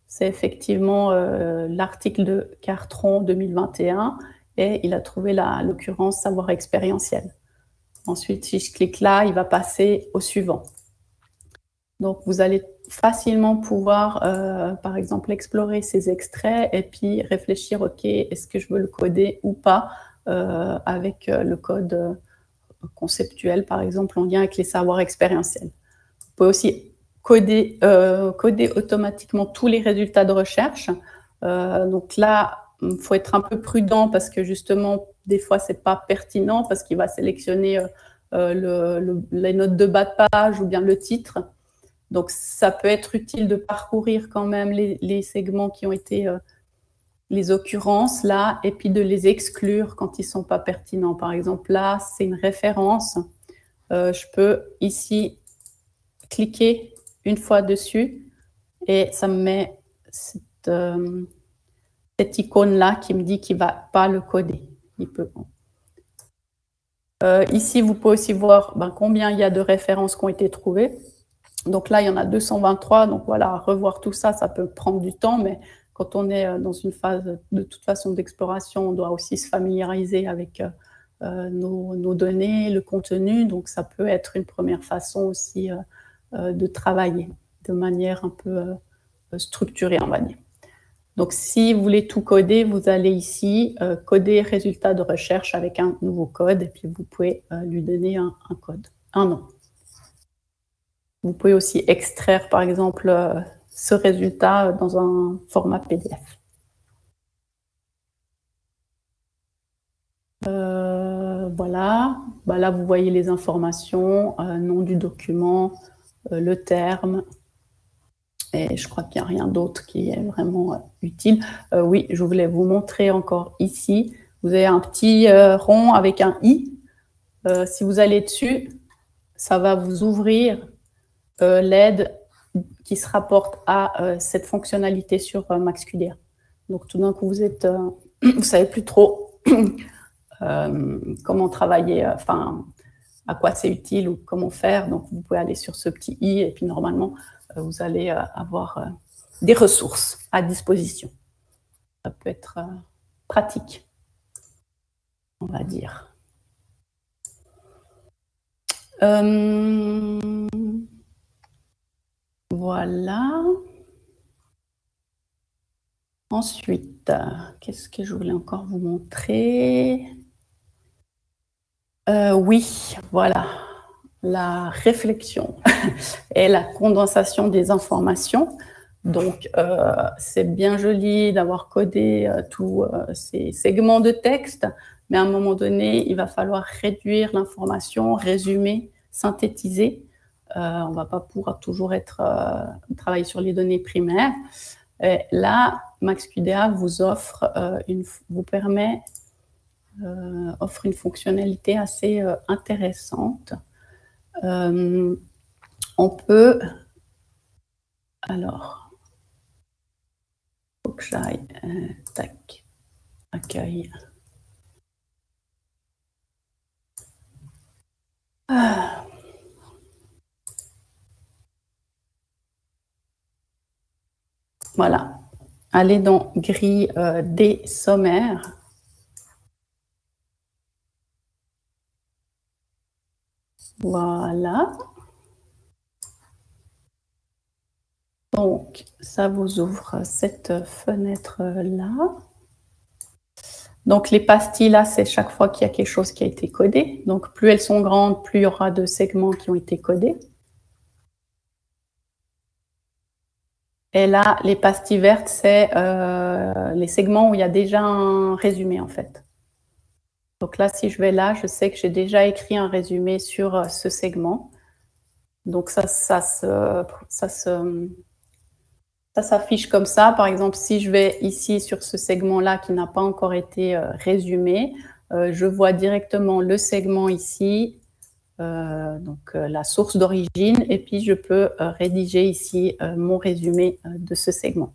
c'est effectivement euh, l'article de Cartron 2021 et il a trouvé l'occurrence savoir expérientiel. Ensuite, si je clique là, il va passer au suivant. Donc, vous allez facilement pouvoir, euh, par exemple, explorer ces extraits et puis réfléchir, OK, est-ce que je veux le coder ou pas euh, avec le code conceptuel, par exemple, en lien avec les savoirs expérientiels. Vous pouvez aussi coder, coder automatiquement tous les résultats de recherche. donc là, il faut être un peu prudent parce que justement, des fois, ce n'est pas pertinent parce qu'il va sélectionner les notes de bas de page ou bien le titre. Donc, ça peut être utile de parcourir quand même les, segments qui ont été euh, les occurrences là, et puis de les exclure quand ils ne sont pas pertinents. Par exemple, là, c'est une référence. Euh, je peux ici cliquer une fois dessus et ça me met cette, euh, icône-là qui me dit qu'il ne va pas le coder. Il peut. ici, vous pouvez aussi voir ben, combien il y a de références qui ont été trouvées. Donc là, il y en a 223. Donc voilà, revoir tout ça, ça peut prendre du temps, mais quand on est euh, dans une phase de toute façon d'exploration, on doit aussi se familiariser avec euh, euh, nos, données, le contenu. Donc ça peut être une première façon aussi de travailler de manière un peu structurée, on va dire. Donc si vous voulez tout coder, vous allez ici coder résultat de recherche avec un nouveau code et puis vous pouvez lui donner un, un code, un nom. Vous pouvez aussi extraire, par exemple, ce résultat dans un format PDF. Euh, voilà, bah là vous voyez les informations, euh, nom du document, le terme, et je crois qu'il n'y a rien d'autre qui est vraiment utile. oui, je voulais vous montrer encore ici, vous avez un petit rond avec un i. si vous allez dessus, ça va vous ouvrir euh, l'aide qui se rapporte à euh, cette fonctionnalité sur euh. Donc tout d'un coup, vous êtes, vous savez plus trop comment travailler, enfin à quoi c'est utile ou comment faire. Donc vous pouvez aller sur ce petit i et puis normalement vous allez avoir des ressources à disposition. Ça peut être pratique, on va dire. Voilà. Ensuite, qu'est-ce que je voulais encore vous montrer? Euh, Oui, voilà, la réflexion et la condensation des informations. Donc, euh, c'est bien joli d'avoir codé euh, tous ces segments de texte, mais à un moment donné, il va falloir réduire l'information, résumer, synthétiser on ne va pas pouvoir toujours être euh, travailler sur les données primaires. Là, MaxQDA vous offre euh, une, vous permet offre une fonctionnalité assez intéressante. on peut alors que j'aille. Euh, tac. Accueil. Ah. Voilà. Allez dans grille euh, des sommaires. Voilà. Donc, ça vous ouvre cette fenêtre-là. Donc, les pastilles, là, c'est chaque fois qu'il y a quelque chose qui a été codé. Donc, plus elles sont grandes, plus il y aura de segments qui ont été codés. Et là, les pastilles vertes, c'est euh, les segments où il y a déjà un résumé, en fait. Donc là, si je vais là, je sais que j'ai déjà écrit un résumé sur euh, ce segment. Donc ça, ça s'affiche comme ça. Par exemple, si je vais ici sur ce segment-là qui n'a pas encore été euh, résumé, je vois directement le segment ici, donc euh, la source d'origine, et puis je peux euh, rédiger ici mon résumé de ce segment.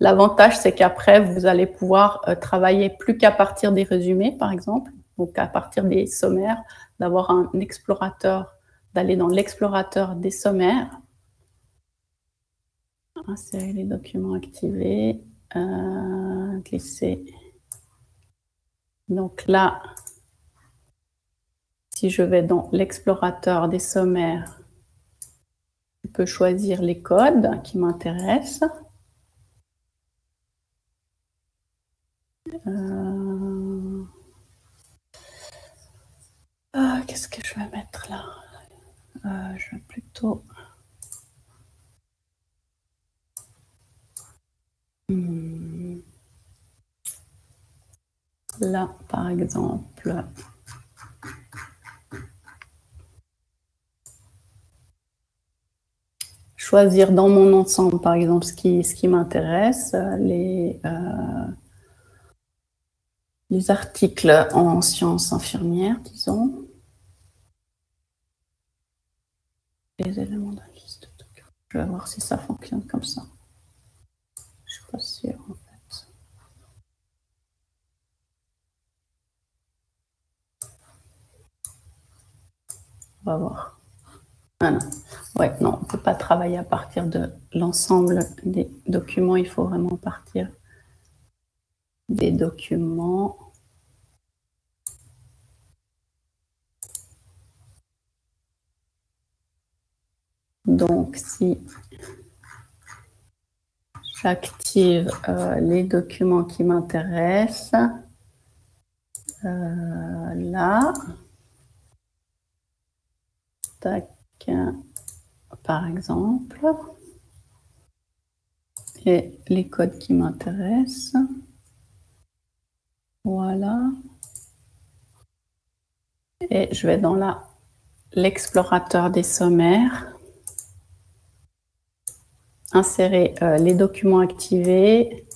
L'avantage, c'est qu'après, vous allez pouvoir travailler plus qu'à partir des résumés, par exemple, donc à partir des sommaires, d'avoir un explorateur, d'aller dans l'explorateur des sommaires, insérer les documents activés, glisser. Donc là, si je vais dans l'explorateur des sommaires, je peux choisir les codes qui m'intéressent. Euh, ah, qu'est-ce que je vais mettre là? Euh, Je vais plutôt... Hmm. Là, par exemple, choisir dans mon ensemble, par exemple, ce qui, ce qui m'intéresse, les, euh, les articles en sciences infirmières, disons. Les éléments d'un liste. Je vais voir si ça fonctionne comme ça. Je suis pas sûre, en fait. On va voir. Voilà. Ouais, non, on ne peut pas travailler à partir de l'ensemble des documents. Il faut vraiment partir des documents. Donc, si j'active euh, les documents qui m'intéressent, euh, là, tac, par exemple, et les codes qui m'intéressent. Voilà. Et je vais dans l'explorateur des sommaires, insérer euh, les documents activés,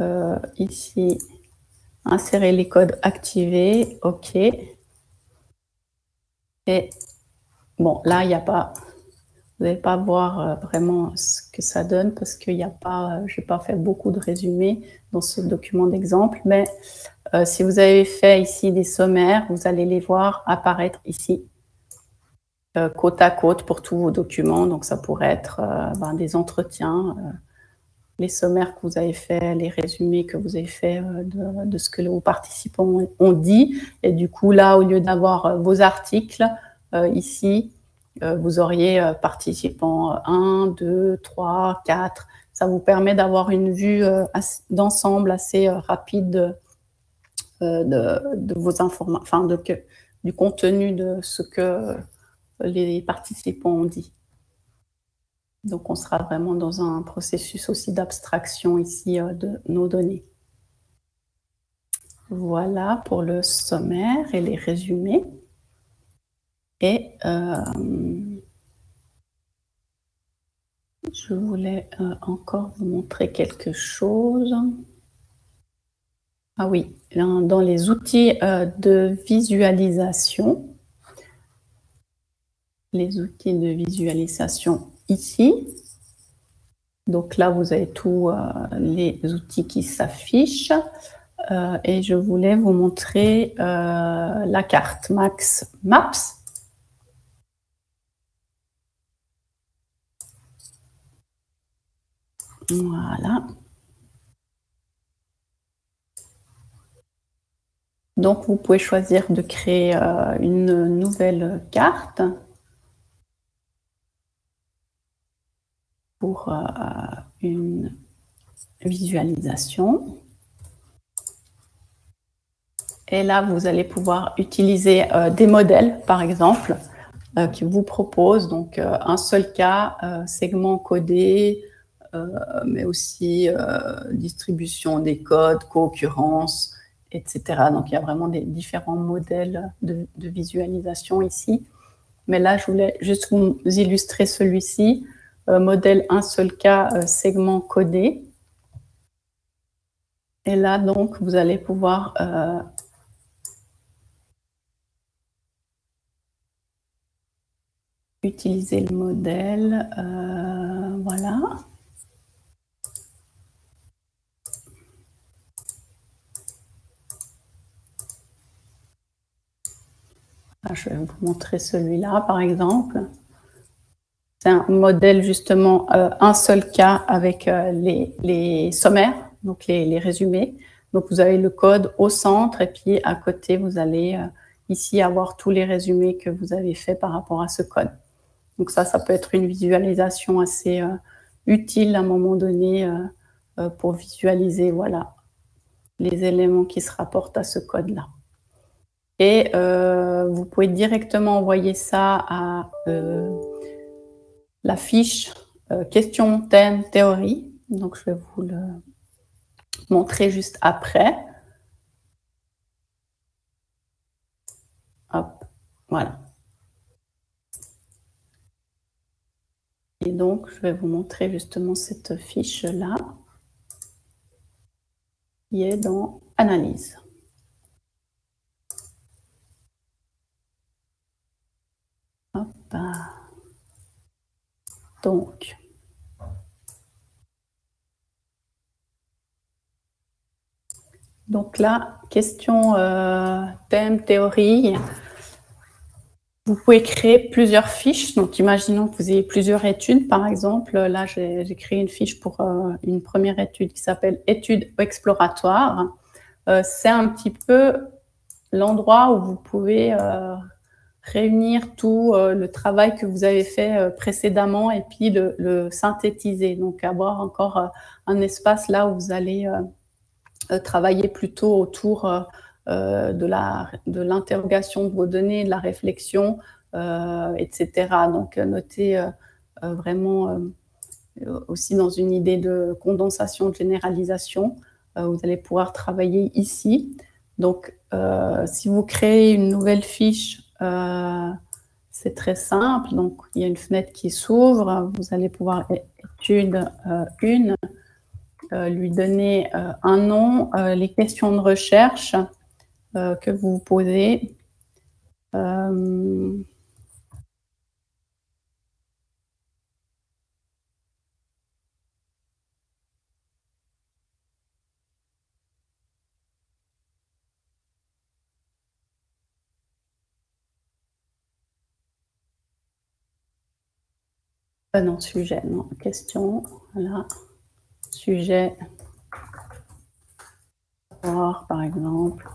euh, ici, insérer les codes activés, OK. Et Bon, là, il n'y a pas, vous n'allez pas voir euh, vraiment ce que ça donne parce pas, euh, je n'ai pas fait beaucoup de résumés dans ce document d'exemple, mais euh, si vous avez fait ici des sommaires, vous allez les voir apparaître ici, côte à côte pour tous vos documents. Donc, ça pourrait être ben, des entretiens, les sommaires que vous avez fait, les résumés que vous avez fait de, de, ce que vos participants ont dit. Et du coup, là, au lieu d'avoir vos articles, ici, euh, vous auriez euh, participants 1, 2, 3, 4. Ça vous permet d'avoir une vue d'ensemble assez rapide de, du contenu de ce que les participants ont dit. Donc, on sera vraiment dans un processus aussi d'abstraction ici de nos données. Voilà pour le sommaire et les résumés. Et euh, je voulais euh, encore vous montrer quelque chose. Ah oui, dans les outils euh, de visualisation, les outils de visualisation ici, Donc là, vous avez tous les outils qui s'affichent. et je voulais vous montrer la carte Max Maps. Voilà. Donc, vous pouvez choisir de créer euh, une nouvelle carte pour euh, une visualisation. Et là, vous allez pouvoir utiliser euh, des modèles, par exemple, qui vous proposent donc un seul cas, segment codé, mais aussi euh, distribution des codes, co-occurrence, etc. Donc il y a vraiment des différents modèles de, visualisation ici. Mais là, je voulais juste vous illustrer celui-ci, euh, modèle un seul cas, segment codé. Et là, donc, vous allez pouvoir utiliser le modèle. voilà. Ah, je vais vous montrer celui-là, par exemple. C'est un modèle, justement, euh, un seul cas avec euh, les, sommaires, donc les, résumés. Donc, vous avez le code au centre et puis à côté, vous allez euh, ici avoir tous les résumés que vous avez faits par rapport à ce code. Donc ça, ça peut être une visualisation assez utile à un moment donné pour visualiser voilà, les éléments qui se rapportent à ce code-là. Et euh, vous pouvez directement envoyer ça à euh, la fiche euh, question, thème, théorie. Donc, je vais vous le montrer juste après. Voilà. Et donc, je vais vous montrer justement cette fiche-là qui est dans Analyse. Donc, donc là, question euh, thème, théorie. Vous pouvez créer plusieurs fiches. Donc, imaginons que vous ayez plusieurs études, par exemple. Là, j'ai créé une fiche pour euh, une première étude qui s'appelle étude exploratoire. Euh, c'est un petit peu l'endroit où vous pouvez réunir tout euh, le travail que vous avez fait euh, précédemment et puis le, synthétiser. Donc, avoir encore euh, un espace là où vous allez travailler plutôt autour de l'interrogation de, de, vos données, de la réflexion, etc. Donc, notez vraiment aussi dans une idée de condensation, de généralisation. vous allez pouvoir travailler ici. Donc, si vous créez une nouvelle fiche euh, c'est très simple. Donc, il y a une fenêtre qui s'ouvre. Vous allez pouvoir étude 1, euh, euh, lui donner un nom, les questions de recherche que vous posez. Euh, non, sujet, non. Question, voilà. Sujet. par exemple.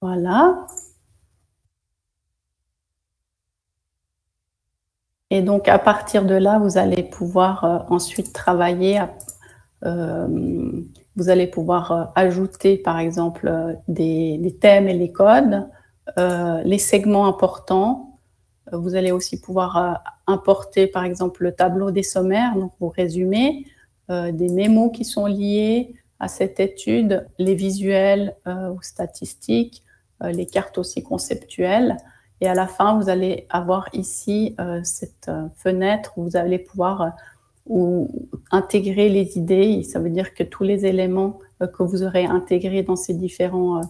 Voilà. Et donc, à partir de là, vous allez pouvoir euh, ensuite travailler. Euh, vous allez pouvoir ajouter, par exemple, des, thèmes et les codes, les segments importants, vous allez aussi pouvoir euh, importer, par exemple, le tableau des sommaires, donc vos résumés, euh, des mémos qui sont liés à cette étude, les visuels euh, ou statistiques, les cartes aussi conceptuelles. Et à la fin, vous allez avoir ici cette fenêtre où vous allez pouvoir intégrer les idées. Ça veut dire que tous les éléments que vous aurez intégrés dans ces différents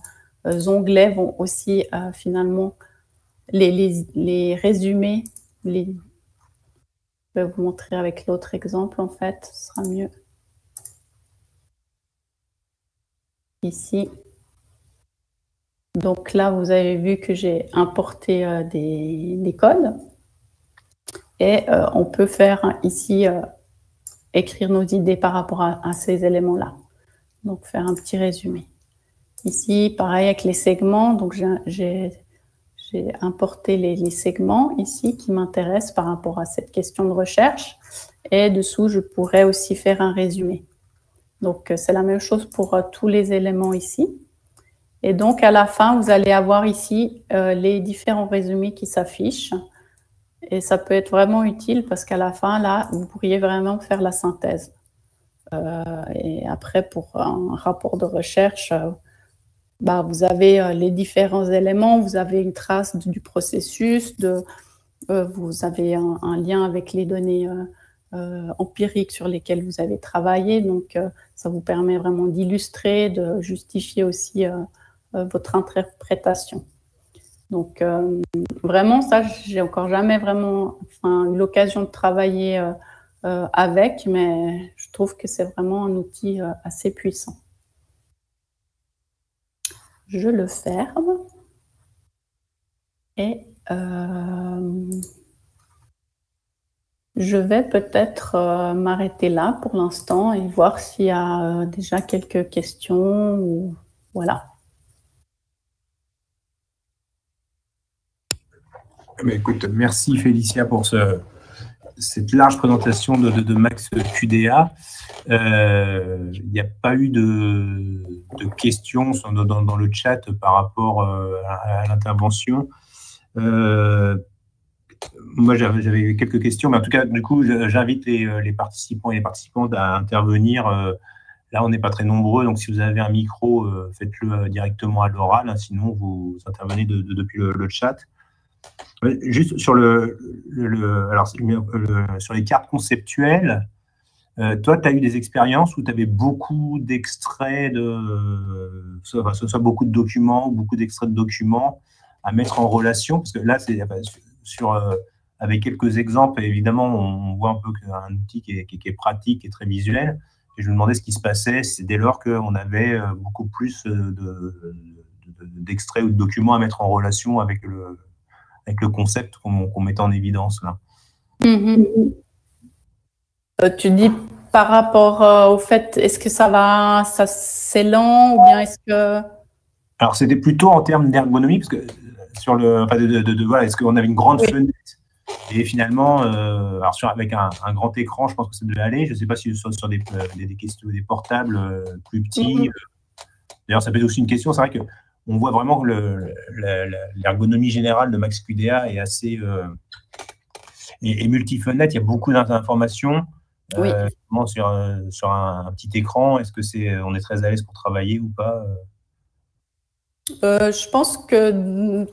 onglets vont aussi finalement les, les, résumés, les, vais vous montrer avec l'autre exemple, en fait, ce sera mieux. Ici. Donc là, vous avez vu que j'ai importé euh, des, codes. Et euh, on peut faire ici, euh, écrire nos idées par rapport à, ces éléments-là. Donc, faire un petit résumé. Ici, pareil avec les segments. Donc, j'ai importé les, segments ici qui m'intéressent par rapport à cette question de recherche. Et dessous, je pourrais aussi faire un résumé. Donc, c'est la même chose pour tous les éléments ici. Et donc, à la fin, vous allez avoir ici euh, les différents résumés qui s'affichent. Et ça peut être vraiment utile parce qu'à la fin, là, vous pourriez vraiment faire la synthèse. Euh, et après, pour un rapport de recherche, euh, bah, vous avez les différents éléments, vous avez une trace du processus, de, vous avez un, lien avec les données empiriques sur lesquelles vous avez travaillé. Donc, ça vous permet vraiment d'illustrer, de justifier aussi euh, votre interprétation. Donc, euh, vraiment, ça, j'ai encore jamais vraiment eu l'occasion de travailler euh, avec, mais je trouve que c'est vraiment un outil assez puissant. Je le ferme et je vais peut-être m'arrêter là pour l'instant et voir s'il y a déjà quelques questions ou voilà. écoute, merci Félicia pour cette large présentation de, Max QDA. Euh, il n'y a pas eu de, questions dans, le chat par rapport euh, à, l'intervention. Euh, moi, j'avais quelques questions, mais en tout cas, du coup, j'invite les, participants et les participantes à intervenir. Là, on n'est pas très nombreux, donc si vous avez un micro, faites-le directement à l'oral, hein, sinon vous intervenez depuis le chat. Juste sur le, alors, sur les cartes conceptuelles, euh, toi, tu as eu des expériences où tu avais beaucoup d'extraits de, soit, soit, beaucoup de documents, beaucoup d'extraits de documents à mettre en relation, parce que là, c'est sur, euh, avec quelques exemples, évidemment, on voit un peu qu'un outil qui est, qui, est, pratique et très visuel. Et je me demandais ce qui se passait, c'est dès lors qu'on avait euh, beaucoup plus d'extraits ou de documents à mettre en relation avec le, avec le concept qu'on mettait en évidence là. Mm-hmm. Euh, tu dis par rapport euh, au fait, est-ce que ça va, ça c'est lent ou bien est-ce que Alors c'était plutôt en termes d'ergonomie parce que sur le, de, voilà, est-ce qu'on avait une grande fenêtre? Et finalement, euh, alors avec un, grand écran, je pense que ça devait aller. Je ne sais pas si sur, sur des, des, portables plus petits. Mm-hmm. D'ailleurs, ça peut être aussi une question. C'est vrai que on voit vraiment que l'ergonomie générale de Max QDA est assez euh, et, et multifenêtre. Il y a beaucoup d'informations. Euh, sur, sur un, petit écran, est-ce que c'est, on est très à l'aise pour travailler ou pas euh? Je pense que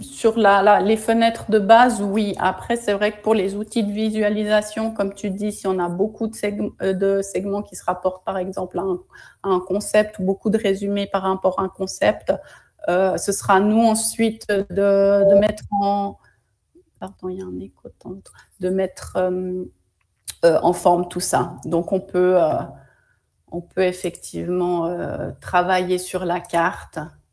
sur les fenêtres de base, oui. Après, c'est vrai que pour les outils de visualisation, comme tu dis, si on a beaucoup de, segments, qui se rapportent par exemple à un, concept ou beaucoup de résumés par rapport à un concept, euh, ce sera à nous ensuite de, mettre en... Euh, euh, forme tout ça. Donc, on peut, peut effectivement travailler sur la carte euh,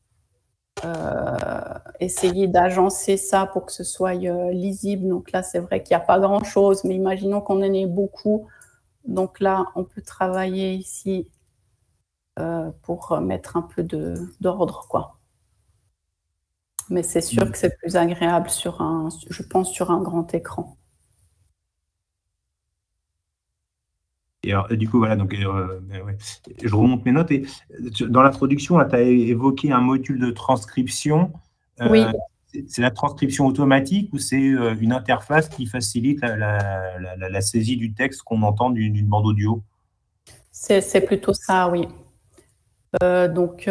essayer d'agencer ça pour que ce soit euh, lisible. Donc là, c'est vrai qu'il n'y a pas grand-chose, mais imaginons qu'on en ait beaucoup. Donc là, on peut travailler ici euh, pour mettre un peu d'ordre, quoi. Mais c'est sûr que c'est plus agréable sur un, je pense, sur un grand écran. Et alors, du coup, voilà, donc, euh, ben je remonte mes notes. Et dans l'introduction, tu as évoqué un module de transcription. Euh, oui. C'est la transcription automatique ou c'est euh, une interface qui facilite la, saisie du texte qu'on entend d'une bande audio? C'est plutôt ça, oui. donc,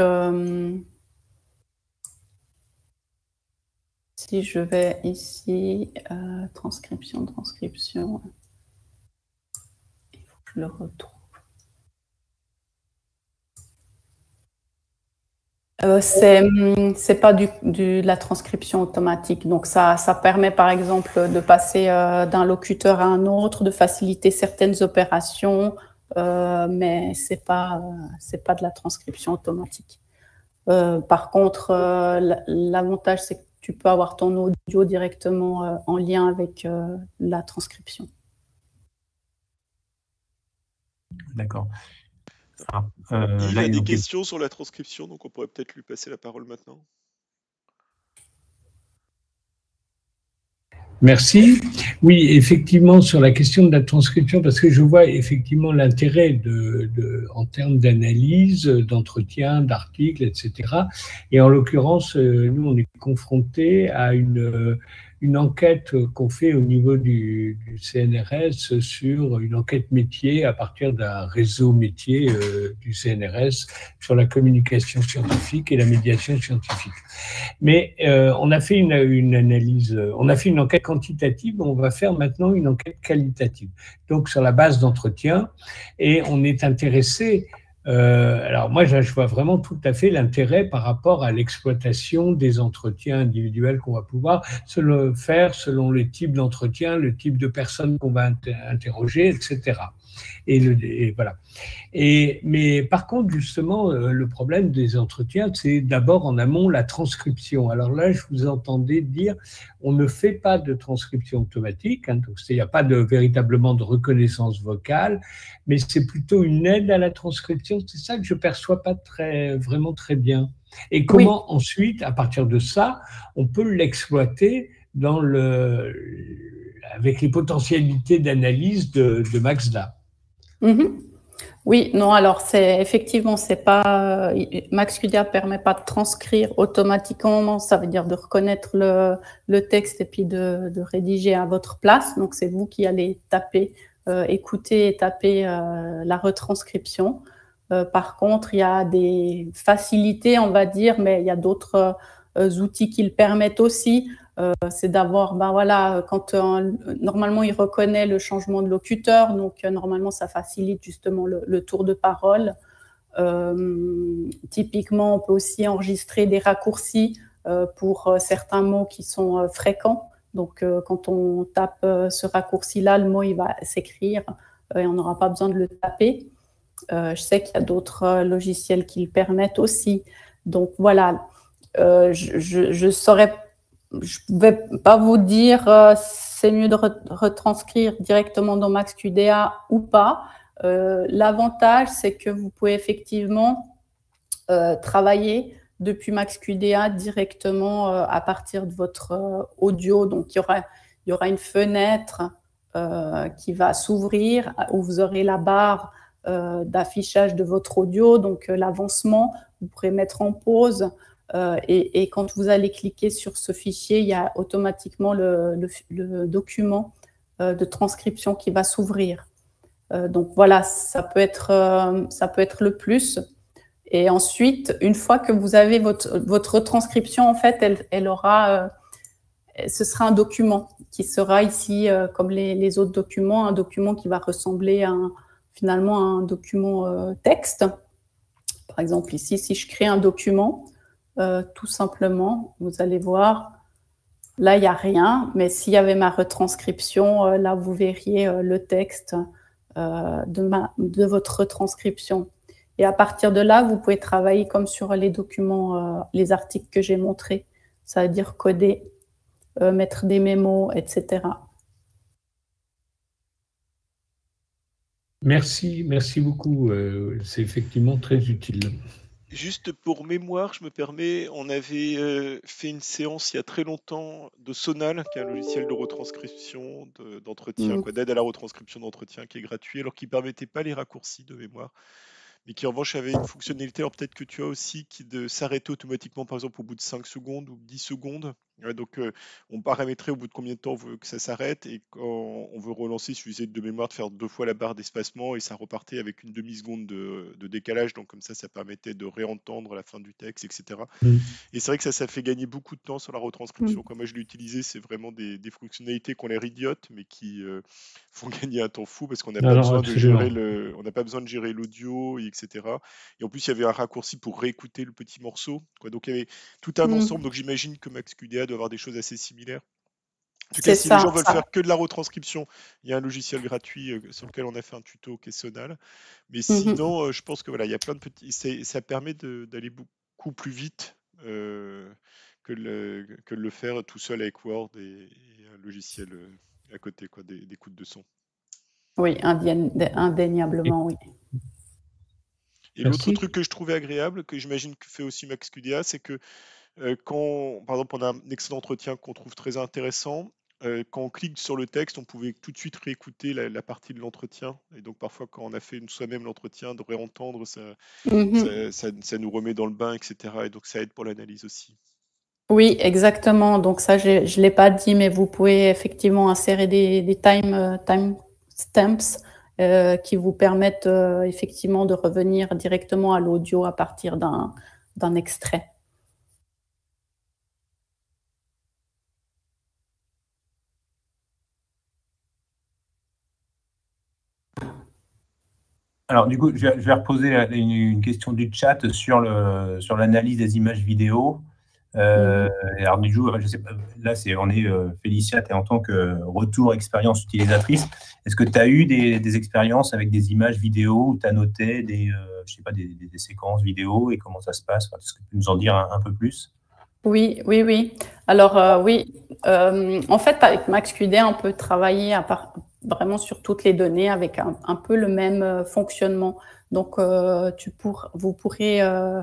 si je vais ici, transcription, transcription je le retrouve. euh, c'est pas du, de la transcription automatique. Donc ça, ça permet par exemple de passer euh, d'un locuteur à un autre, de faciliter certaines opérations, euh, mais c'est pas c'est pas de la transcription automatique. Euh, par contre, l'avantage c'est que tu peux avoir ton audio directement en lien avec la transcription. D'accord. Ah, euh, il a des questions sur la transcription, donc on pourrait peut-être lui passer la parole maintenant. Merci. Oui, effectivement, sur la question de la transcription, parce que je vois effectivement l'intérêt de, en termes d'analyse, d'entretien, d'articles, etc. Et en l'occurrence, euh, nous, on est confronté à une une enquête qu'on fait au niveau du, CNRS sur une enquête métier à partir d'un réseau métier euh, du CNRS sur la communication scientifique et la médiation scientifique. Mais euh, on a fait une, une, analyse, on a fait une enquête quantitative, on va faire maintenant une enquête qualitative. Donc sur la base d'entretien, et on est intéressé euh, alors moi, je vois vraiment tout à fait l'intérêt par rapport à l'exploitation des entretiens individuels qu'on va pouvoir se faire selon les types d'entretiens, le type de personnes qu'on va interroger, etc. Et, le, voilà. Et, mais par contre, justement, euh, le problème des entretiens, c'est d'abord en amont la transcription. Alors là, je vous entendais dire, on ne fait pas de transcription automatique, hein, donc il n'y a pas de, véritablement de reconnaissance vocale, mais c'est plutôt une aide à la transcription. C'est ça que je perçois pas très, vraiment très bien. Et comment ensuite, à partir de ça, on peut l'exploiter dans le, avec les potentialités d'analyse de, de Maxda. Mhm. Oui, non, alors c'est effectivement, c'est pas MaxQDA permet pas de transcrire automatiquement, ça veut dire de reconnaître le, texte et puis de, rédiger à votre place. Donc c'est vous qui allez taper, euh, écouter et taper euh, la retranscription. Euh, par contre, il y a des facilités, on va dire, mais il y a d'autres outils qui le permettent aussi. Euh, c'est d'avoir, ben voilà, quand euh, normalement il reconnaît le changement de locuteur, donc euh, normalement ça facilite justement le, tour de parole. typiquement, on peut aussi enregistrer des raccourcis pour certains mots qui sont fréquents. Donc, quand on tape ce raccourci-là, le mot il va s'écrire et on n'aura pas besoin de le taper. je sais qu'il y a d'autres logiciels qui le permettent aussi. Donc voilà, je ne saurais je ne vais pas vous dire euh, c'est mieux de retranscrire directement dans MaxQDA ou pas. Euh, l'avantage, c'est que vous pouvez effectivement euh, travailler depuis MaxQDA directement à partir de votre audio. Donc, il y aura, il y aura une fenêtre qui va s'ouvrir où vous aurez la barre d'affichage de votre audio, donc l'avancement. Vous pourrez mettre en pause. Euh, et, quand vous allez cliquer sur ce fichier, il y a automatiquement le, document euh, de transcription qui va s'ouvrir. Euh, donc voilà, ça peut, être, ça peut être le plus. Et ensuite, une fois que vous avez votre, votre retranscription, en fait, elle, elle aura, ce sera un document qui sera ici, comme les, autres documents, un document qui va ressembler finalement à un document texte. Par exemple, ici, si je crée un document, euh, tout simplement. Vous allez voir, là, il n'y a rien, mais s'il y avait ma retranscription, euh, là, vous verriez euh, le texte de, ma, de votre retranscription. Et à partir de là, vous pouvez travailler comme sur les documents, les articles que j'ai montrés, ça veut dire coder, mettre des mémos, etc. Merci, merci beaucoup. C'est effectivement très utile. Juste pour mémoire, je me permets, on avait euh, fait une séance il y a très longtemps de Sonal, qui est un logiciel de retranscription d'entretien, mmh. d'aide à la retranscription d'entretien qui est gratuit, alors qui ne permettait pas les raccourcis de mémoire, mais qui en revanche avait une fonctionnalité, alors peut-être que tu as aussi, qui de s'arrêter automatiquement, par exemple, au bout de 5 secondes ou 10 secondes, donc, euh, on paramétrait au bout de combien de temps on veut que ça s'arrête et quand on veut relancer, il suffisait de mémoire de faire deux fois la barre d'espacement et ça repartait avec une demi-seconde de, décalage. Donc, comme ça, ça permettait de réentendre la fin du texte, etc. Mmh. Et c'est vrai que ça, ça fait gagner beaucoup de temps sur la retranscription. Comme mmh. moi, je l'ai utilisé, c'est vraiment des, fonctionnalités qui ont l'air idiotes, mais qui euh, font gagner un temps fou parce qu'on n'a pas, besoin de gérer le, on pas besoin de gérer l'audio, etc. Et en plus, il y avait un raccourci pour réécouter le petit morceau. Quoi. Donc, il y avait tout un mmh. ensemble. Donc, j'imagine que MaxQDA doit avoir des choses assez similaires. En tout cas, si les gens veulent faire que de la retranscription, il y a un logiciel gratuit euh, sur lequel on a fait un tuto qui est Sonal. Mais mmh sinon, euh, je pense que voilà, il y a plein de petits. Ça permet d'aller beaucoup plus vite euh, que, le, que le faire tout seul avec Word et, un logiciel à côté, quoi, des, des de son. Oui, indéniablement, oui. Et l'autre truc que je trouvais agréable, que j'imagine que fait aussi MaxQDA, c'est que quand, par exemple, on a un excellent entretien qu'on trouve très intéressant, euh, quand on clique sur le texte, on pouvait tout de suite réécouter la, partie de l'entretien. Et donc, parfois, quand on a fait soi-même l'entretien, de réentendre, mmh ça, ça, nous remet dans le bain, etc. Et donc, ça aide pour l'analyse aussi. Oui, exactement. Donc, ça, je ne l'ai pas dit, mais vous pouvez effectivement insérer des, time, euh, time stamps qui vous permettent effectivement de revenir directement à l'audio à partir d'un extrait. Alors, du coup, je vais, reposer une, question du chat sur l'analyse sur des images vidéo. Euh, alors, du coup, là, c'est, on est, euh, Félicia, tu es en tant que retour expérience utilisatrice. Est-ce que tu as eu des, expériences avec des images vidéo où tu as noté des, euh, je sais pas, des, séquences vidéo et comment ça se passe? Est-ce que tu peux nous en dire un, peu plus? Oui, oui, oui. Alors, oui, en fait, avec MaxQD, on peut travailler à part, vraiment sur toutes les données avec un, peu le même euh, fonctionnement. Donc, euh, vous pourrez euh,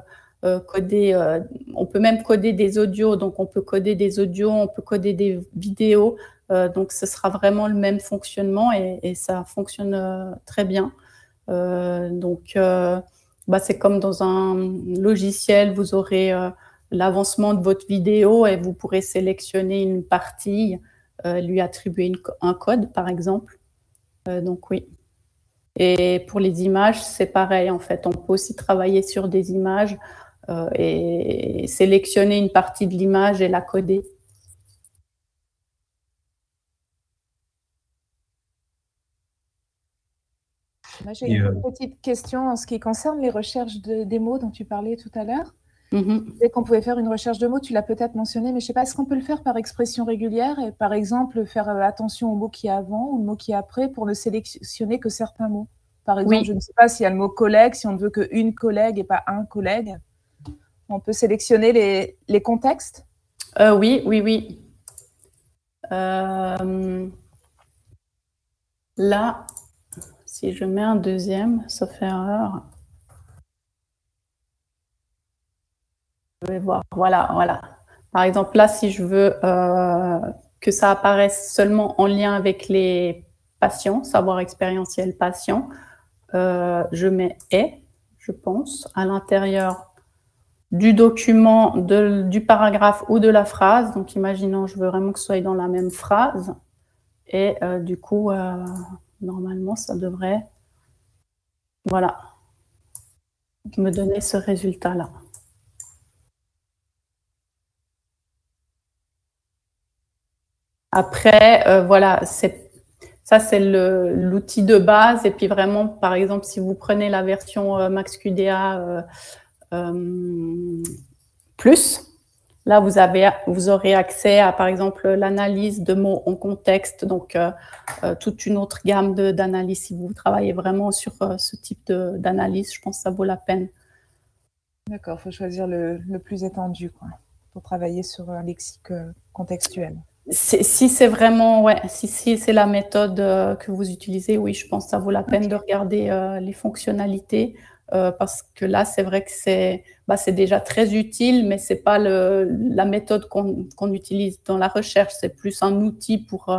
coder, on peut même coder des audios, donc on peut coder des audios, on peut coder des vidéos. donc, ce sera vraiment le même fonctionnement et, ça fonctionne très bien. donc, bah, c'est comme dans un logiciel, vous aurez l'avancement de votre vidéo et vous pourrez sélectionner une partie lui attribuer un code, par exemple. Euh, donc oui. Et pour les images, c'est pareil, en fait. On peut aussi travailler sur des images euh, et sélectionner une partie de l'image et la coder. J'ai une petite question en ce qui concerne les recherches de, des mots dont tu parlais tout à l'heure. Mhm. Dès qu'on pouvait faire une recherche de mots, tu l'as peut-être mentionné, mais je ne sais pas, est-ce qu'on peut le faire par expression régulière et par exemple faire euh, attention au mot qui est avant ou au mot qui est après pour ne sélectionner que certains mots? Par exemple, je ne sais pas s'il y a le mot collègue, si on ne veut qu'une collègue et pas un collègue. On peut sélectionner les, les contextes? Euh, Oui, oui, oui. Euh, là, si je mets un deuxième, sauf erreur, Je vais voir. Voilà, voilà. Par exemple, là, si je veux euh, que ça apparaisse seulement en lien avec les patients, savoir expérientiel patient, euh, je mets et, je pense, à l'intérieur du document, du paragraphe ou de la phrase. Donc, imaginons, je veux vraiment que ce soit dans la même phrase. Et euh, du coup, normalement, ça devrait, voilà, me donner ce résultat-là. Après, euh, voilà, ça c'est l'outil de base. Et puis vraiment, par exemple, si vous prenez la version euh, MaxQDA euh, plus, là vous, avez, vous aurez accès à, par exemple, l'analyse de mots en contexte, donc toute une autre gamme d'analyse. Si vous travaillez vraiment sur ce type d'analyse, je pense que ça vaut la peine. D'accord, il faut choisir le, plus étendu pour travailler sur un lexique contextuel. Si c'est vraiment, ouais, si, si c'est la méthode euh, que vous utilisez, oui, je pense que ça vaut la peine de regarder euh, les fonctionnalités euh, parce que là, c'est vrai que c'est bah, déjà très utile, mais ce n'est pas le, la méthode qu'on utilise dans la recherche. C'est plus un outil pour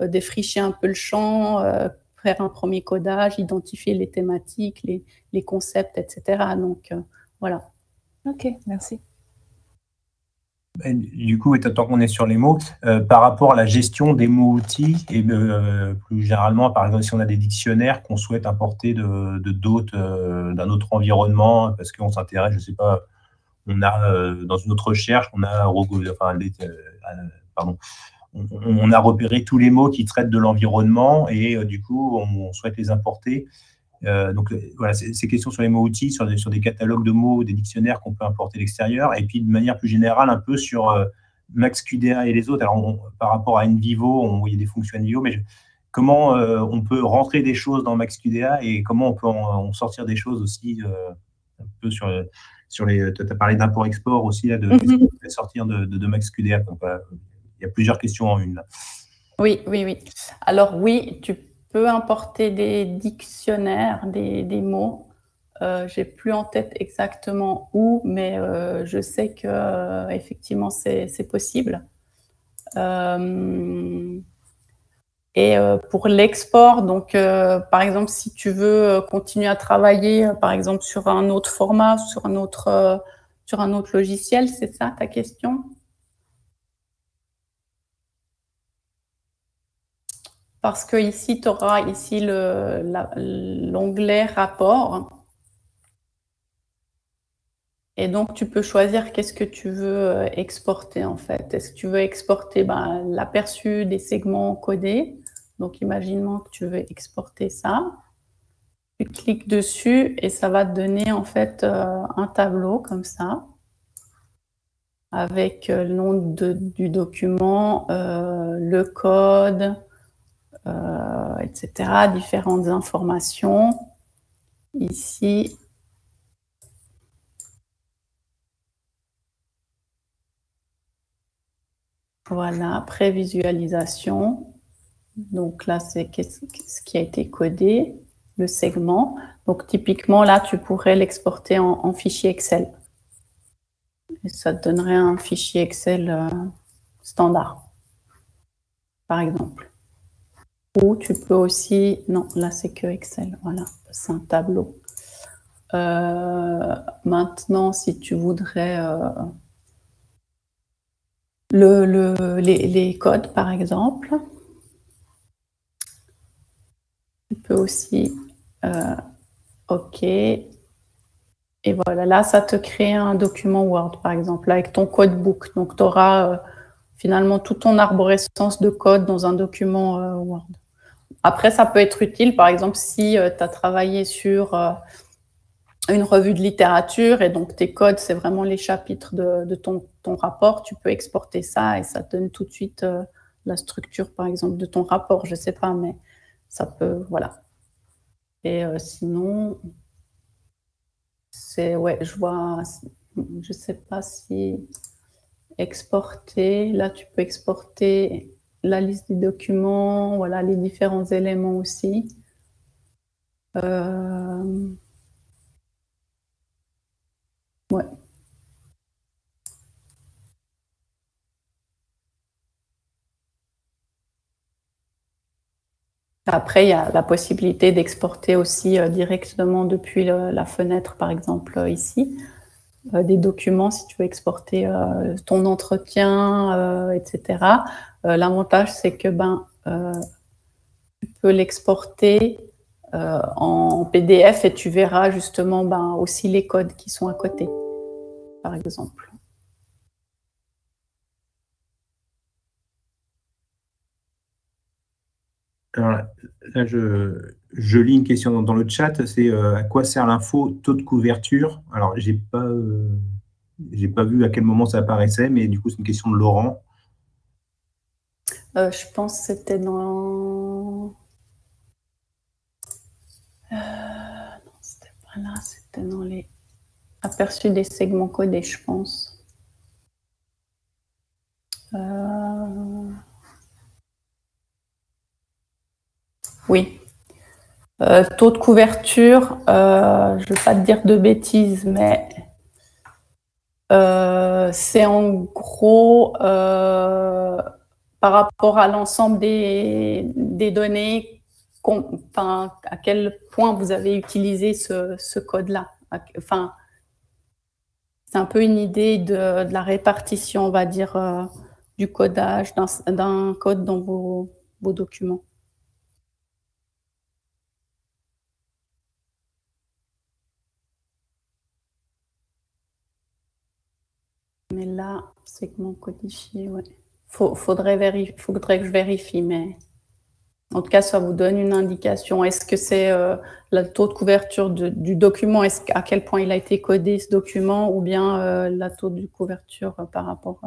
défricher un peu le champ, faire un premier codage, identifier les thématiques, les, les concepts, etc. Donc, voilà. OK, merci. Du coup, tant qu'on est sur les mots, euh, par rapport à la gestion des mots-outils, et euh, plus généralement, par exemple, si on a des dictionnaires qu'on souhaite importer de d'autres, euh, d'un autre environnement, parce qu'on s'intéresse, je ne sais pas, on a dans une autre recherche, on a, pardon, on, a repéré tous les mots qui traitent de l'environnement et du coup, on souhaite les importer. Euh, donc euh, voilà, ces questions sur les mots-outils, sur, sur, des catalogues de mots, des dictionnaires qu'on peut importer de l'extérieur, et puis de manière plus générale, un peu sur euh, MaxQDA et les autres. Alors, par rapport à NVivo, on voyait des fonctions NVivo, mais comment on peut rentrer des choses dans MaxQDA et comment on peut en, sortir des choses aussi un peu sur, sur les. Tu as parlé d'import-export aussi, là, de mm sortir de, de, MaxQDA. il y a plusieurs questions en une. Oui, oui, oui. Alors oui, tu peux importer des dictionnaires, des, des mots. Euh, J'ai plus en tête exactement où, mais euh, je sais que euh, c'est possible. Euh, et pour l'export, donc par exemple, si tu veux continuer à travailler, par exemple sur un autre format, sur un autre, sur un autre logiciel, c'est ça ta question? Parce que ici, tu auras ici l'onglet rapport. Et donc, tu peux choisir qu'est-ce que tu veux euh, exporter en fait. Est-ce que tu veux exporter ben, l'aperçu des segments codés? Donc, imaginons que tu veux exporter ça. Tu cliques dessus et ça va te donner en fait euh, un tableau comme ça avec euh, le nom du document, le code, euh, etc. Différentes informations. Ici, Voilà, prévisualisation. Donc là, c'est ce qui a été codé, le segment. Donc typiquement, là, tu pourrais l'exporter en, fichier Excel. Et ça te donnerait un fichier Excel euh, standard, par exemple. Ou tu peux aussi, non, là c'est que Excel, voilà, c'est un tableau. Euh, maintenant, si tu voudrais euh, le, les, codes, par exemple, tu peux aussi, euh, OK, et voilà, là, ça te crée un document Word, par exemple, avec ton codebook. Donc, tu auras finalement toute ton arborescence de code dans un document Word. Après, ça peut être utile, par exemple, si euh, tu as travaillé sur euh, une revue de littérature et donc tes codes, c'est vraiment les chapitres de, ton, rapport, tu peux exporter ça et ça donne tout de suite la structure, par exemple, de ton rapport. Je ne sais pas, mais ça peut, voilà. Et sinon, c'est, ouais, je vois, je ne sais pas si exporter. Là, tu peux exporter la liste des documents, voilà, les différents éléments aussi. Euh. Après, il y a la possibilité d'exporter aussi euh, directement depuis la fenêtre, par exemple, euh, ici. Euh, des documents si tu veux exporter euh, ton entretien, euh, etc. L'avantage, c'est que ben, tu peux l'exporter en PDF et tu verras justement ben, aussi les codes qui sont à côté, par exemple. Alors là, je, lis une question dans, le chat, c'est euh, à quoi sert l'info taux de couverture? Alors, j'ai pas, euh, pas vu à quel moment ça apparaissait, mais du coup, c'est une question de Laurent. Euh, je pense que c'était dans. non, c'était pas là, c'était dans les aperçus des segments codés, je pense. Oui, euh, taux de couverture, euh, je ne vais pas te dire de bêtises, mais euh, c'est en gros par rapport à l'ensemble des, données, à quel point vous avez utilisé ce, code-là. Enfin, c'est un peu une idée de, la répartition, on va dire, du codage, d'un code dans vos, documents. Mais là, segment codifié, ouais. faudrait, faudrait que je vérifie, mais en tout cas, ça vous donne une indication. Est-ce que c'est euh, le taux de couverture du document, est à quel point il a été codé ce document, ou bien euh, la taux de couverture par rapport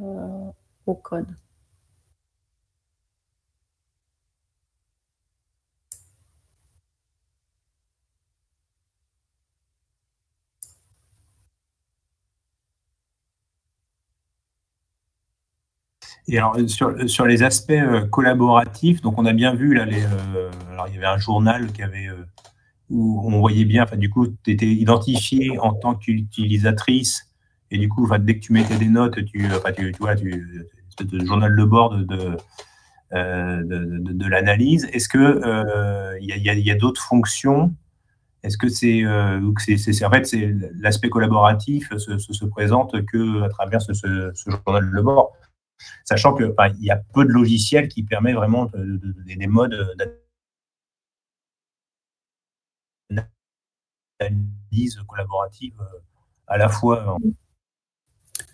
euh, au code? Et alors, sur, sur les aspects euh, collaboratifs, donc on a bien vu, là, les, euh, alors il y avait un journal qui avait, euh, où on voyait bien, du coup, tu étais identifié en tant qu'utilisatrice, et du coup, dès que tu mettais des notes, tu, tu, tu vois, tu, journal de bord de, de, l'analyse. Est-ce que il y a, y a d'autres fonctions? Est-ce que c'est, en fait, l'aspect collaboratif se, se, présente que à travers ce, ce, ce journal de bord? Sachant qu'il y a peu de logiciels qui permettent vraiment des modes d'analyse collaborative euh, à la fois.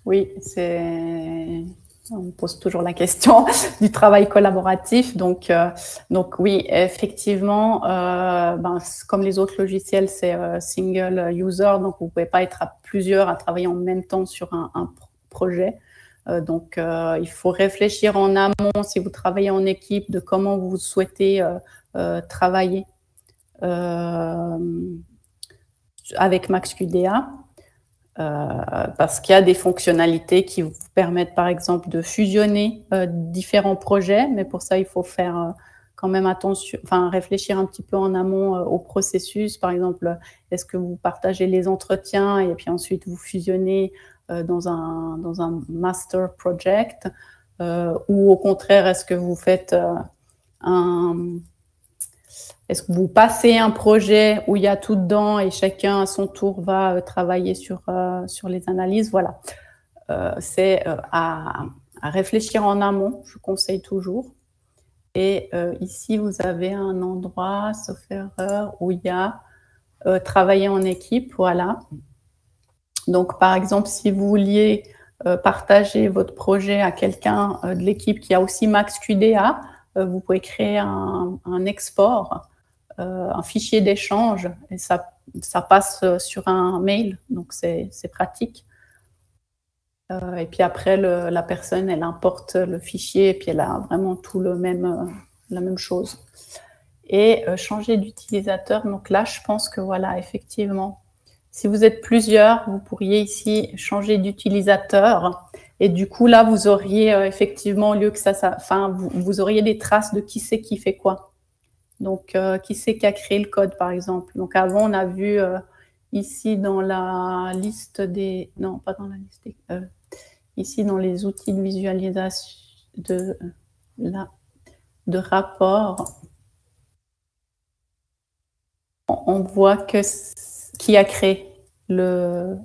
Oui, c'est on pose toujours la question du travail collaboratif. Donc, euh, oui, effectivement, euh, ben, comme les autres logiciels, c'est single user, donc vous ne pouvez pas être à plusieurs à travailler en même temps sur un projet. Euh, donc, euh, il faut réfléchir en amont si vous travaillez en équipe de comment vous souhaitez euh, travailler avec MaxQDA. parce qu'il y a des fonctionnalités qui vous permettent, par exemple, de fusionner différents projets, mais pour ça, il faut faire quand même attention, enfin réfléchir un petit peu en amont au processus. Par exemple, est-ce que vous partagez les entretiens et puis ensuite vous fusionnez dans, un, dans un master project euh, ou au contraire, est-ce que vous faites euh, un... Est-ce que vous passez un projet où il y a tout dedans et chacun à son tour va travailler sur, sur les analyses? Voilà. c'est à, réfléchir en amont, je conseille toujours. Et ici, vous avez un endroit, sauf erreur, où il y a travailler en équipe. Voilà. Donc, par exemple, si vous vouliez euh, partager votre projet à quelqu'un euh, de l'équipe qui a aussi Max QDA, euh, vous pouvez créer un, export, un fichier d'échange, et ça, passe sur un mail, donc c'est pratique. et puis après, la personne, elle importe le fichier, et puis elle a vraiment tout le même, la même chose. Et changer d'utilisateur, donc là, je pense que voilà, effectivement, si vous êtes plusieurs, vous pourriez ici changer d'utilisateur. Et du coup, là, vous auriez euh, effectivement, au lieu que ça, enfin, vous, auriez des traces de qui c'est qui fait quoi. Donc, euh, qui c'est qui a créé le code, par exemple. Donc, avant, on a vu euh, ici dans la liste des, non, pas dans la liste des, ici dans les outils de visualisation de, là, de rapport, on voit que qui a créé le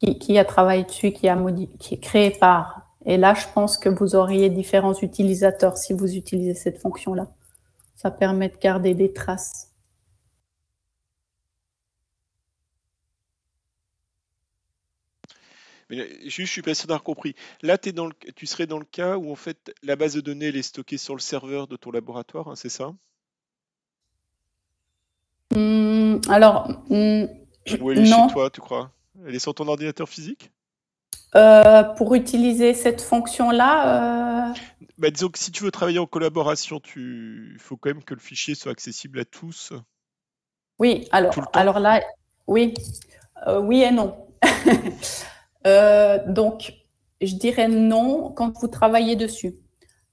qui, a travaillé dessus, qui a qui est créé par. Et là, je pense que vous auriez différents utilisateurs si vous utilisez cette fonction-là. Ça permet de garder des traces. Mais juste, je suis pas sûr d'avoir compris. Là, es dans le, tu serais dans le cas où en fait la base de données est stockée sur le serveur de ton laboratoire, hein, c'est ça? Hmm, alors, hmm, Où elle est chez toi, tu crois? Elle est sur ton ordinateur physique? Euh, pour utiliser cette fonction-là euh, bah, Disons que si tu veux travailler en collaboration, il faut quand même que le fichier soit accessible à tous. Oui, alors, alors là, oui, euh, oui et non. donc, je dirais non quand vous travaillez dessus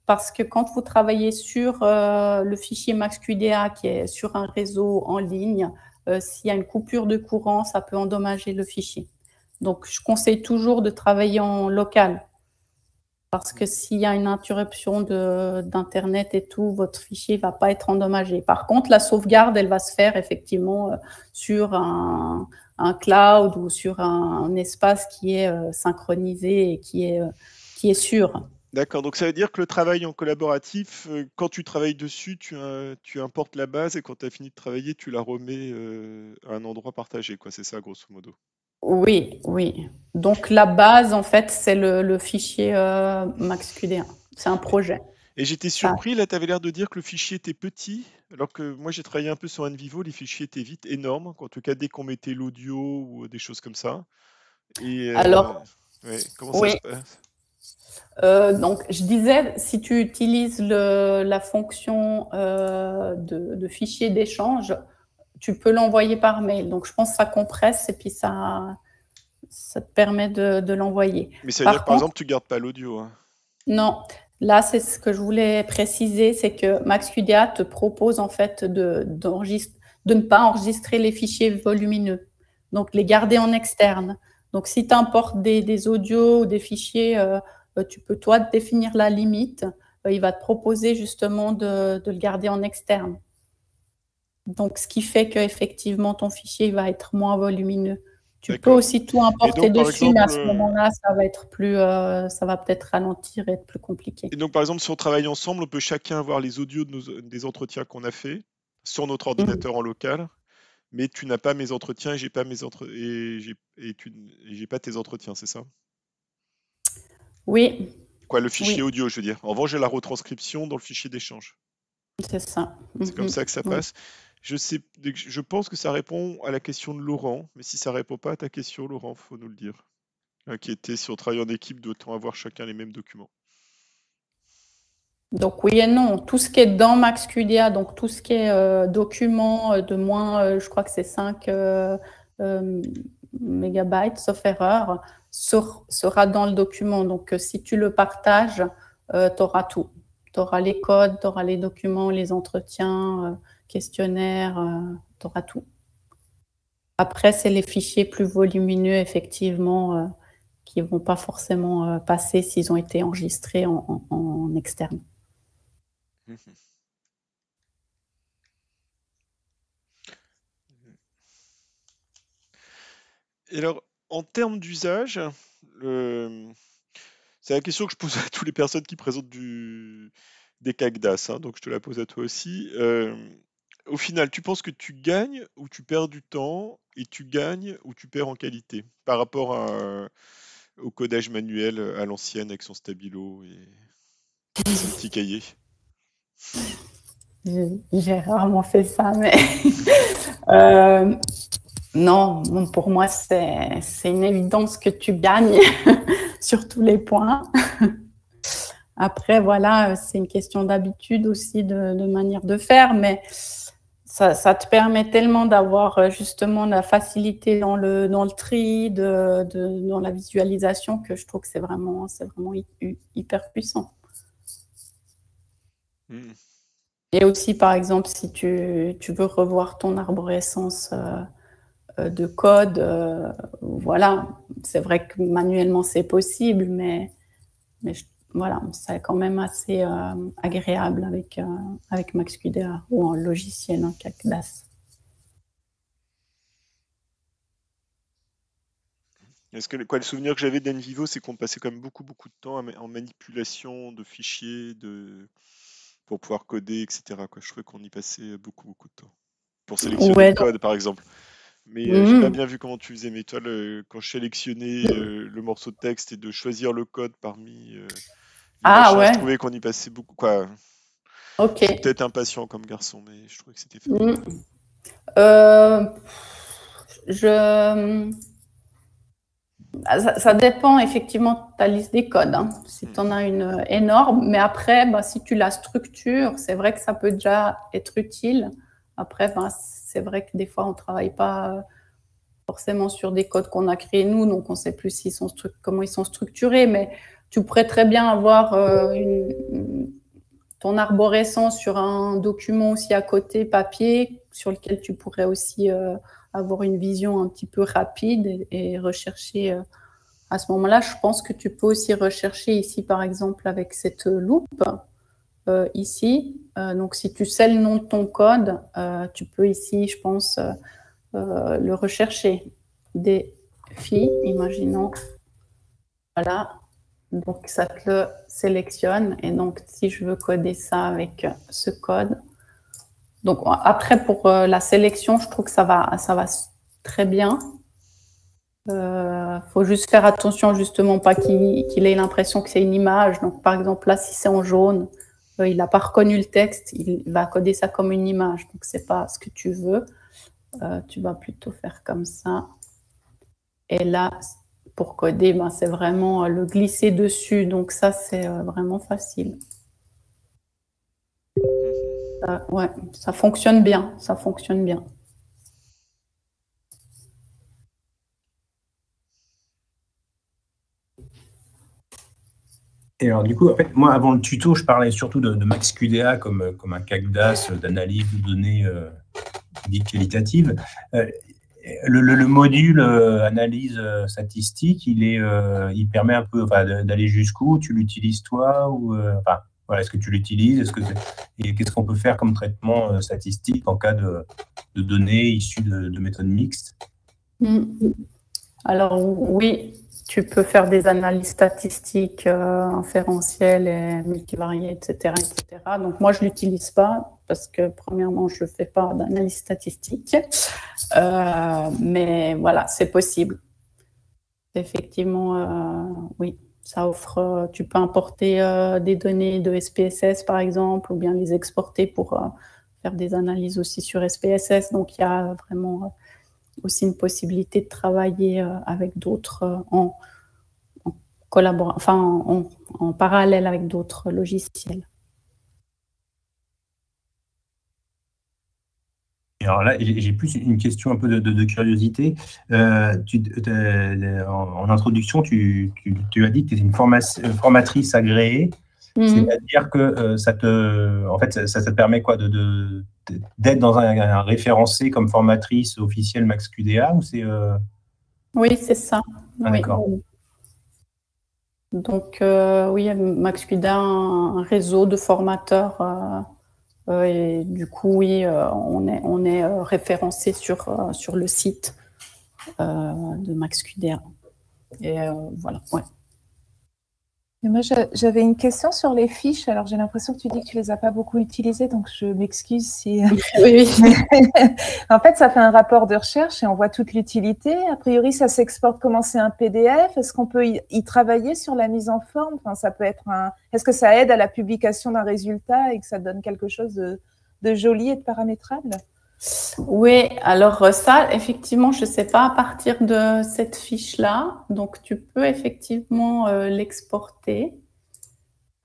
parce que quand vous travaillez sur euh, le fichier MaxQDA qui est sur un réseau en ligne, euh, s'il y a une coupure de courant, ça peut endommager le fichier. Donc, je conseille toujours de travailler en local Parce que s'il y a une interruption d'Internet et tout, votre fichier ne va pas être endommagé. Par contre, la sauvegarde, elle va se faire effectivement euh, sur un, cloud ou sur un, espace qui est synchronisé et qui est sûr. D'accord, donc ça veut dire que le travail en collaboratif, euh, quand tu travailles dessus, tu, tu importes la base et quand tu as fini de travailler, tu la remets euh, à un endroit partagé, quoi. C'est ça, grosso modo. Oui, oui. Donc la base, en fait, c'est le, fichier euh, MaxQD1. C'est un projet. Et j'étais surpris, là, tu avais l'air de dire que le fichier était petit, alors que moi j'ai travaillé un peu sur NVivo, les fichiers étaient vite énormes, en tout cas dès qu'on mettait l'audio ou des choses comme ça. Et, alors, comment ça se passe? Euh, donc, je disais, si tu utilises la fonction euh, de, fichier d'échange, tu peux l'envoyer par mail. Donc, je pense que ça compresse et puis ça, ça te permet de, l'envoyer. Mais ça veut dire que, par exemple, tu ne gardes pas l'audio. Hein. Non. Là, c'est ce que je voulais préciser, c'est que MaxQDA te propose en fait de, de ne pas enregistrer les fichiers volumineux, donc les garder en externe. Donc, si tu importes des, audios ou des fichiers euh, euh, tu peux toi définir la limite. Euh, il va te proposer justement de, le garder en externe. Donc, ce qui fait qu'effectivement, ton fichier va être moins volumineux. Tu peux aussi tout importer dessus, mais à ce moment-là, ça va être plus, euh, ça va peut-être ralentir et être plus compliqué. Et donc, par exemple, si on travaille ensemble, on peut chacun avoir les audios des entretiens qu'on a fait sur notre ordinateur en local, mais tu n'as pas mes entretiens et j'ai pas mes entre et j'ai pas tes entretiens, c'est ça? Oui. Quoi, le fichier audio, je veux dire. En revanche, j'ai la retranscription dans le fichier d'échange. C'est ça. C'est comme mm-hmm. ça que ça passe. Je, sais, je pense que ça répond à la question de Laurent, mais si ça ne répond pas à ta question, Laurent, faut nous le dire. Inquiété, si on travaille en équipe, doit-on avoir chacun les mêmes documents? Donc oui et non, tout ce qui est dans MaxQDA, donc tout ce qui est euh, document euh, de moins, euh, je crois que c'est 5 mégabytes, sauf erreur, sera dans le document. Donc, euh, si tu le partages, euh, tu auras tout. Tu auras les codes, tu auras les documents, les entretiens, euh, questionnaires, tu auras tout. Après, c'est les fichiers plus volumineux, effectivement, qui ne vont pas forcément passer s'ils ont été enregistrés en, externe. Et alors, en termes d'usage, c'est la question que je pose à toutes les personnes qui présentent des CACDAS, hein, donc je te la pose à toi aussi. Euh, au final, tu penses que tu gagnes ou tu perds du temps et tu gagnes ou tu perds en qualité par rapport au codage manuel à l'ancienne avec son stabilo et son petit cahier? J'ai rarement fait ça, mais euh, non, pour moi, c'est une évidence que tu gagnes sur tous les points. Après, voilà, c'est une question d'habitude aussi, de, manière de faire, mais ça, te permet tellement d'avoir euh, justement la facilité dans le, dans le tri, de, dans la visualisation, que je trouve que c'est vraiment, vraiment hyper puissant. Hmm. Et aussi, par exemple, si tu, veux revoir ton arborescence euh, euh, de code. Euh, voilà, c'est vrai que manuellement c'est possible, mais, mais voilà, c'est quand même assez euh, agréable avec, avec MaxQDA ou en logiciel, en hein, Est-ce que quoi, le souvenir que j'avais d'Envivo, c'est qu'on passait quand même beaucoup beaucoup de temps en manipulation de fichiers, de pour pouvoir coder, etc. Quoi. Je trouvais qu'on y passait beaucoup beaucoup de temps pour sélectionner le code, par exemple. Mais euh, j'ai pas mmh. bien vu comment tu faisais. Mais toi, quand je sélectionnais euh, le morceau de texte et de choisir le code parmi euh, ah, ouais. je trouvais qu'on y passait beaucoup. Quoi. Ok. Peut-être impatient comme garçon, mais je trouvais que c'était fait. Mmh. je... Ah, ça, dépend effectivement de ta liste des codes. Hein. Si tu en as une énorme, mais après, bah, si tu la structures, c'est vrai que ça peut déjà être utile. Après, ben, c'est vrai que des fois, on ne travaille pas forcément sur des codes qu'on a créés nous, donc on ne sait plus sont comment ils sont structurés, mais tu pourrais très bien avoir euh, ton arborescence sur un document aussi à côté, papier, sur lequel tu pourrais aussi euh, avoir une vision un petit peu rapide et, rechercher à ce moment-là, je pense que tu peux aussi rechercher ici, par exemple, avec cette loupe, euh, ici. Euh, donc, si tu sais le nom de ton code, euh, tu peux ici, je pense, le rechercher. Des filles, imaginons. Voilà. Donc, ça te le sélectionne. Et donc, si je veux coder ça avec ce code. Donc, après, pour la sélection, je trouve que ça va, ça va très bien. Euh, faut juste faire attention justement pas qu'il ait l'impression que c'est une image. Donc par exemple là, si c'est en jaune, euh, il n'a pas reconnu le texte, il va coder ça comme une image. Donc c'est pas ce que tu veux. Euh, tu vas plutôt faire comme ça. Et là, pour coder, ben, c'est vraiment le glisser dessus. Donc ça, c'est vraiment facile. Ouais, ça fonctionne bien. Ça fonctionne bien. Et alors, du coup, moi, avant le tuto, je parlais surtout de, MaxQDA comme, comme un CACDAS d'analyse de données euh, qualitatives. Euh, le, module euh, analyse statistique, il, est, il permet un peu d'aller jusqu'où? Tu l'utilises toi ou enfin, voilà, Est-ce que tu l'utilises? Est -ce que Et qu'est-ce qu'on peut faire comme traitement statistique en cas de, de données issues de, méthodes mixtes? Mmh. Alors oui, tu peux faire des analyses statistiques euh, inférentielles et multivariées, etc., etc. Donc moi, je l'utilise pas parce que premièrement, je fais pas d'analyse statistique. Euh, mais voilà, c'est possible. Effectivement, euh, oui, ça offre, tu peux importer des données de SPSS par exemple, ou bien les exporter pour faire des analyses aussi sur SPSS. Donc il y a vraiment aussi une possibilité de travailler euh, avec d'autres euh, en, enfin en, parallèle avec d'autres logiciels. Alors là, j'ai plus une question un peu de, curiosité. Euh, tu, en, introduction, tu, as dit que tu étais une formatrice agréée. Mhm. C'est-à-dire que ça te, en fait, ça, te permet quoi de, d'être dans un, référencé comme formatrice officielle MaxQDA ou c'est euh, Oui, c'est ça. Ah, d'accord. Donc euh, oui, MaxQDA a un réseau de formateurs euh, et du coup oui, on est on est référencé sur sur le site de MaxQDA. Et voilà, ouais moi, j'avais une question sur les fiches. Alors, j'ai l'impression que tu dis que tu les as pas beaucoup utilisées, donc je m'excuse si. Oui. en fait, ça fait un rapport de recherche et on voit toute l'utilité. A priori, ça s'exporte comment c'est un PDF. Est-ce qu'on peut y, travailler sur la mise en forme? Enfin, ça peut être un. Est-ce que ça aide à la publication d'un résultat et que ça donne quelque chose de, joli et de paramétrable? Oui, alors ça, effectivement, je ne sais pas à partir de cette fiche-là. Donc, tu peux effectivement euh, l'exporter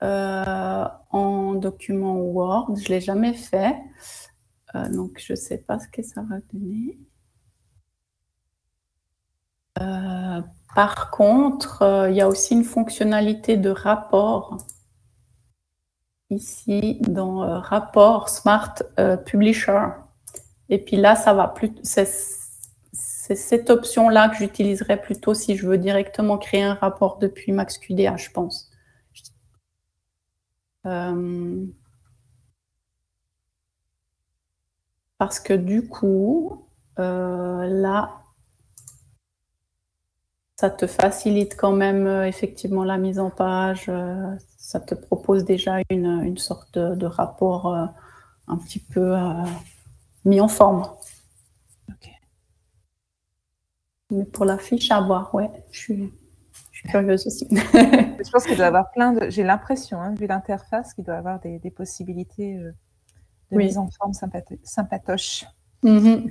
euh, en document Word. Je ne l'ai jamais fait. Euh, donc, je ne sais pas ce que ça va donner. par contre, il y a aussi une fonctionnalité de rapport ici dans Rapport Smart Publisher. Et puis là, ça va plus. C'est cette option-là que j'utiliserai plutôt si je veux directement créer un rapport depuis MaxQDA, je pense. Euh, parce que du coup, euh, là, ça te facilite quand même euh, effectivement la mise en page. ça te propose déjà une, sorte de, rapport un petit peu mis en forme. Mais pour la fiche à voir, ouais, je suis, curieuse aussi. je pense qu'il doit y avoir plein de. J'ai l'impression, hein, vu l'interface, qu'il doit y avoir des, possibilités euh, de mise en forme sympatoche. Mm-hmm.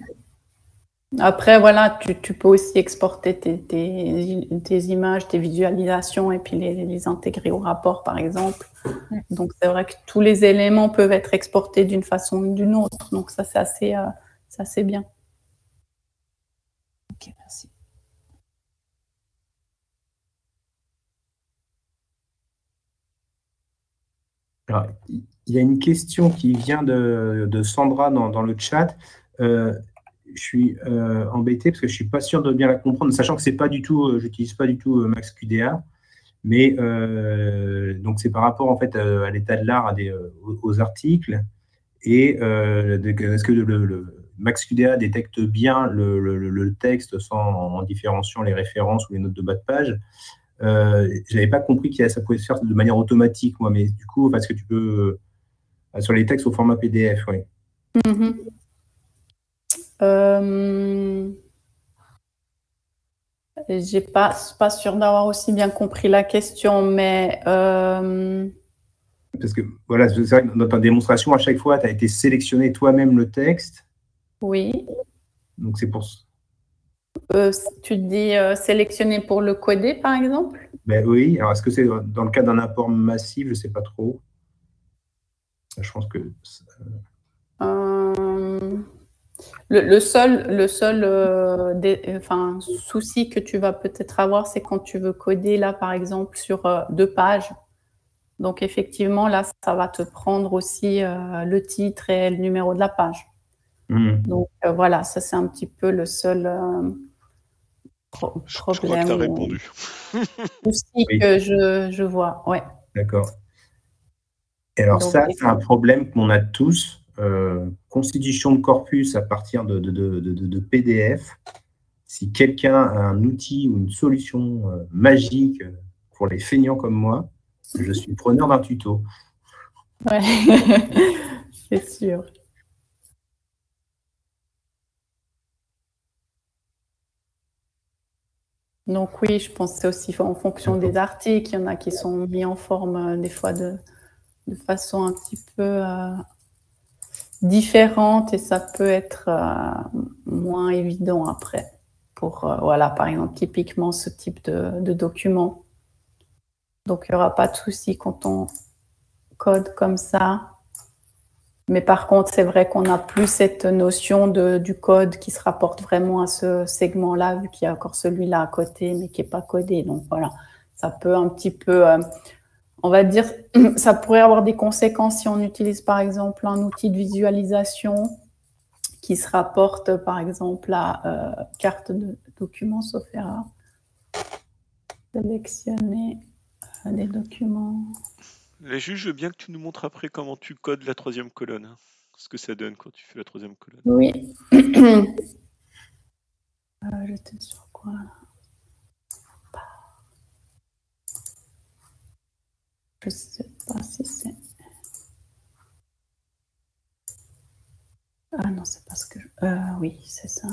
Après, voilà, tu, peux aussi exporter tes, images, tes visualisations et puis les, intégrer au rapport, par exemple. Donc, c'est vrai que tous les éléments peuvent être exportés d'une façon ou d'une autre. Donc, ça, c'est assez, euh, assez bien. Ok, merci. il y a une question qui vient de, Sandra dans, le chat. Euh, je suis embêté parce que je ne suis pas sûr de bien la comprendre, sachant que c'est pas du tout, j'utilise pas du tout MaxQDA. Mais donc c'est par rapport en fait à, l'état de l'art, aux, articles, et est-ce que le, MaxQDA détecte bien le, texte sans, en différenciant les références ou les notes de bas de page? Euh, je n'avais pas compris que ça pouvait se faire de manière automatique, moi, mais du coup, parce que tu peux. Euh, sur les textes au format PDF, oui. Mm-hmm. Euh, J'ai pas, pas sûr d'avoir aussi bien compris la question, mais. Euh, parce que voilà, c'est vrai que dans ta démonstration, à chaque fois, tu as été sélectionné toi-même le texte. Oui. Donc c'est pour euh, tu dis euh, sélectionner pour le coder, par exemple? Ben Oui. Alors, est-ce que c'est dans le cas d'un apport massif? Je ne sais pas trop. Je pense que. Euh, le, seul, le seul enfin, souci que tu vas peut-être avoir, c'est quand tu veux coder, là, par exemple, sur deux pages. Donc, effectivement, là, ça va te prendre aussi le titre et le numéro de la page. Mmh. Donc, voilà, ça, c'est un petit peu le seul problème. Je crois que tu as répondu. Aussi que je, je, vois, ouais. D'accord. Et alors ça, c'est un problème qu'on a tous. Euh, constitution de corpus à partir de, de, de, de PDF. Si quelqu'un a un outil ou une solution euh, magique pour les feignants comme moi, je suis preneur d'un tuto. Ouais, c'est sûr. Donc oui, je pense que c'est aussi en fonction des articles. Il y en a qui sont mis en forme euh, des fois de, façon un petit peu euh, différente et ça peut être euh, moins évident après. Pour, voilà, par exemple, typiquement ce type de, de document. Donc il n'y aura pas de souci quand on code comme ça. Mais par contre, c'est vrai qu'on n'a plus cette notion de, du code qui se rapporte vraiment à ce segment-là, vu qu'il y a encore celui-là à côté, mais qui n'est pas codé. Donc voilà, ça peut un petit peu, euh, on va dire, ça pourrait avoir des conséquences si on utilise par exemple un outil de visualisation qui se rapporte par exemple à euh, carte de documents, sauf erreur. Sélectionner euh, des documents. Les juges, je veux bien que tu nous montres après comment tu codes la troisième colonne. Hein. Ce que ça donne quand tu fais la troisième colonne. Oui. euh, J'étais sur quoi ne sais pas si c'est. Ah non, c'est parce que. Euh, oui, c'est ça.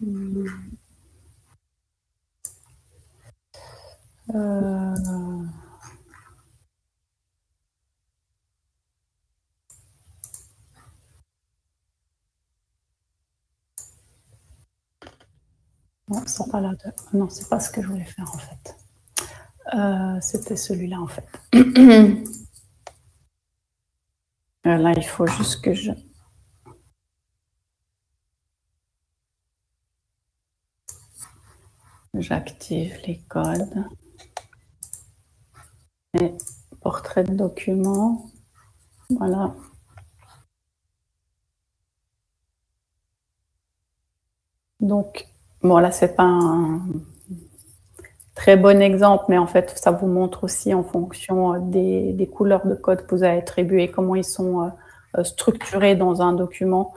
Hmm. Euh... Non, c'est pas pas ce que je voulais faire en fait. Euh, c'était celui-là en fait. Euh, là, il faut juste que je J'active les codes. Et portrait de document. Voilà. Donc, bon, là, c'est pas un très bon exemple, mais en fait, ça vous montre aussi en fonction des, des couleurs de code que vous avez attribuées, comment ils sont euh, structurés dans un document.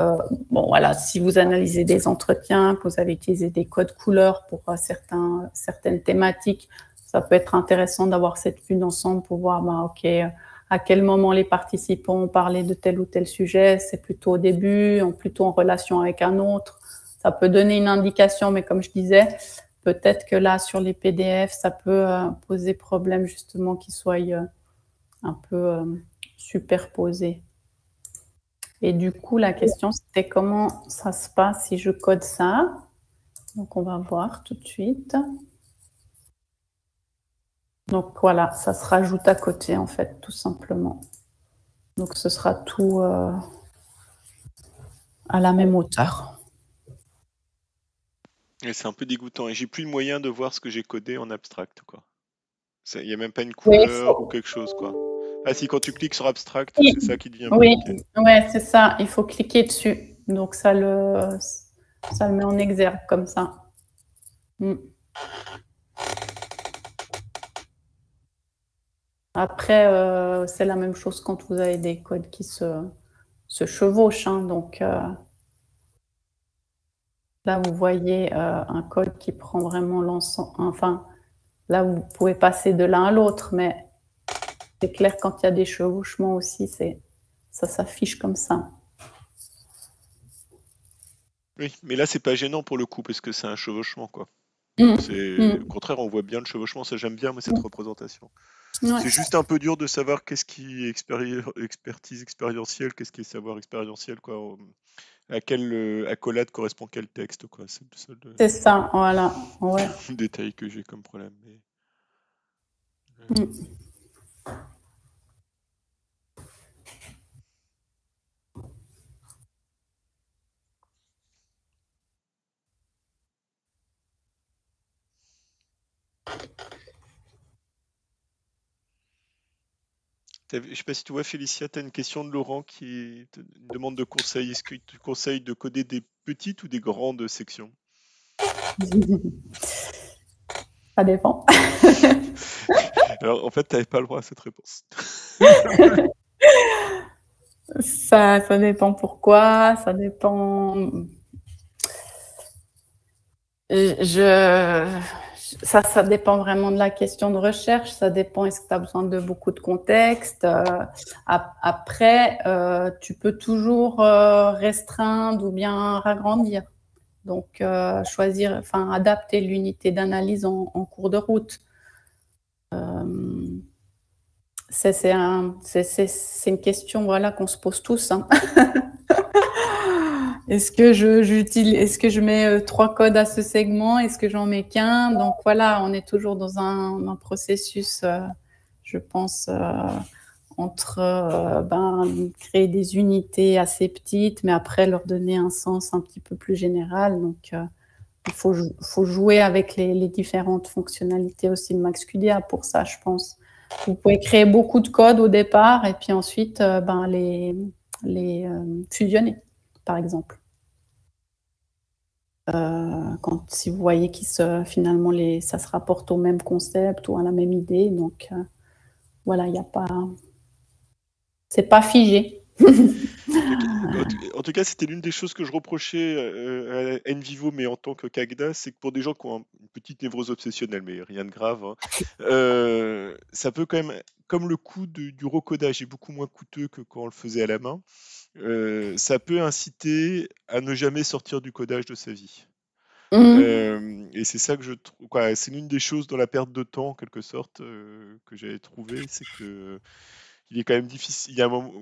Euh, bon, voilà, si vous analysez des entretiens, que vous avez utilisé des codes couleurs pour euh, certains, certaines thématiques, ça peut être intéressant d'avoir cette vue d'ensemble pour voir, bah, OK, euh, à quel moment les participants ont parlé de tel ou tel sujet, c'est plutôt au début, plutôt en relation avec un autre. Ça peut donner une indication, mais comme je disais, peut-être que là, sur les PDF, ça peut poser problème justement qu'ils soient un peu superposés. Et du coup, la question, c'était comment ça se passe si je code ça. Donc, on va voir tout de suite. Donc, voilà, ça se rajoute à côté, en fait, tout simplement. Donc ce sera tout à la même hauteur. C'est un peu dégoûtant. Et j'ai plus le moyen de voir ce que j'ai codé en abstract. quoi. Il n'y a même pas une couleur ou quelque chose. quoi. Ah si, quand tu cliques sur abstract, c'est ça qui devient. Oui, ouais, c'est ça. Il faut cliquer dessus. Donc ça le, ça le met en exergue comme ça. Hmm. Après, euh, c'est la même chose quand vous avez des codes qui se, se chevauchent. Hein. donc euh, là, vous voyez euh, un code qui prend vraiment l'ensemble. Enfin, là, vous pouvez passer de l'un à l'autre, mais c'est clair quand il y a des chevauchements aussi, c'est ça s'affiche comme ça. Oui, mais là, c'est pas gênant pour le coup, parce que c'est un chevauchement, quoi. Mm. Mm. Au contraire, on voit bien le chevauchement, ça j'aime bien, mais cette mm. représentation. C'est juste un peu dur de savoir qu'est-ce qui est expertise expérientielle, qu'est-ce qui est savoir expérientiel, quoi. À quelle euh, accolade correspond quel texte, quoi. C'est ça, voilà. Ouais. détail que j'ai comme problème. Je ne sais pas si tu vois, Félicia, tu as une question de Laurent qui te demande de conseils. Est-ce que tu conseilles de coder des petites ou des grandes sections? Ça dépend. Alors, en fait, tu n'avais pas le droit à cette réponse. ça, ça dépend pourquoi, ça dépend. Je ça, ça dépend vraiment de la question de recherche. Ça dépend, est-ce que tu as besoin de beaucoup de contexte euh, Après, euh, tu peux toujours euh, restreindre ou bien ragrandir. Donc, choisir, enfin, adapter l'unité d'analyse en, cours de route. c'est un, une question voilà, qu'on se pose tous. Hein. Est-ce que je, j'utilise, est-ce que je mets euh, trois codes à ce segment? Est-ce que j'en mets qu'un? Donc voilà, on est toujours dans un, processus, euh, je pense, euh, entre ben, créer des unités assez petites, mais après leur donner un sens un petit peu plus général. Donc il faut, faut jouer avec les, différentes fonctionnalités aussi de MaxQDA pour ça, je pense. Vous pouvez créer beaucoup de codes au départ et puis ensuite ben, les, les fusionner par exemple. Euh, quand, si vous voyez que finalement les, ça se rapporte au même concept ou à la même idée. Donc euh, voilà, il n'y a pas. C'est pas figé. en tout cas, c'était l'une des choses que je reprochais euh, à NVivo, mais en tant que CAGDA, c'est que pour des gens qui ont une petite névrose obsessionnelle, mais rien de grave, hein, ça peut quand même, comme le coût du recodage est beaucoup moins coûteux que quand on le faisait à la main, euh, ça peut inciter à ne jamais sortir du codage de sa vie. Mmh. Euh, et c'est ça que je trouve. C'est l'une des choses dans la perte de temps, en quelque sorte, euh, que j'avais trouvé, c'est que il est quand même difficile. Il y a un moment,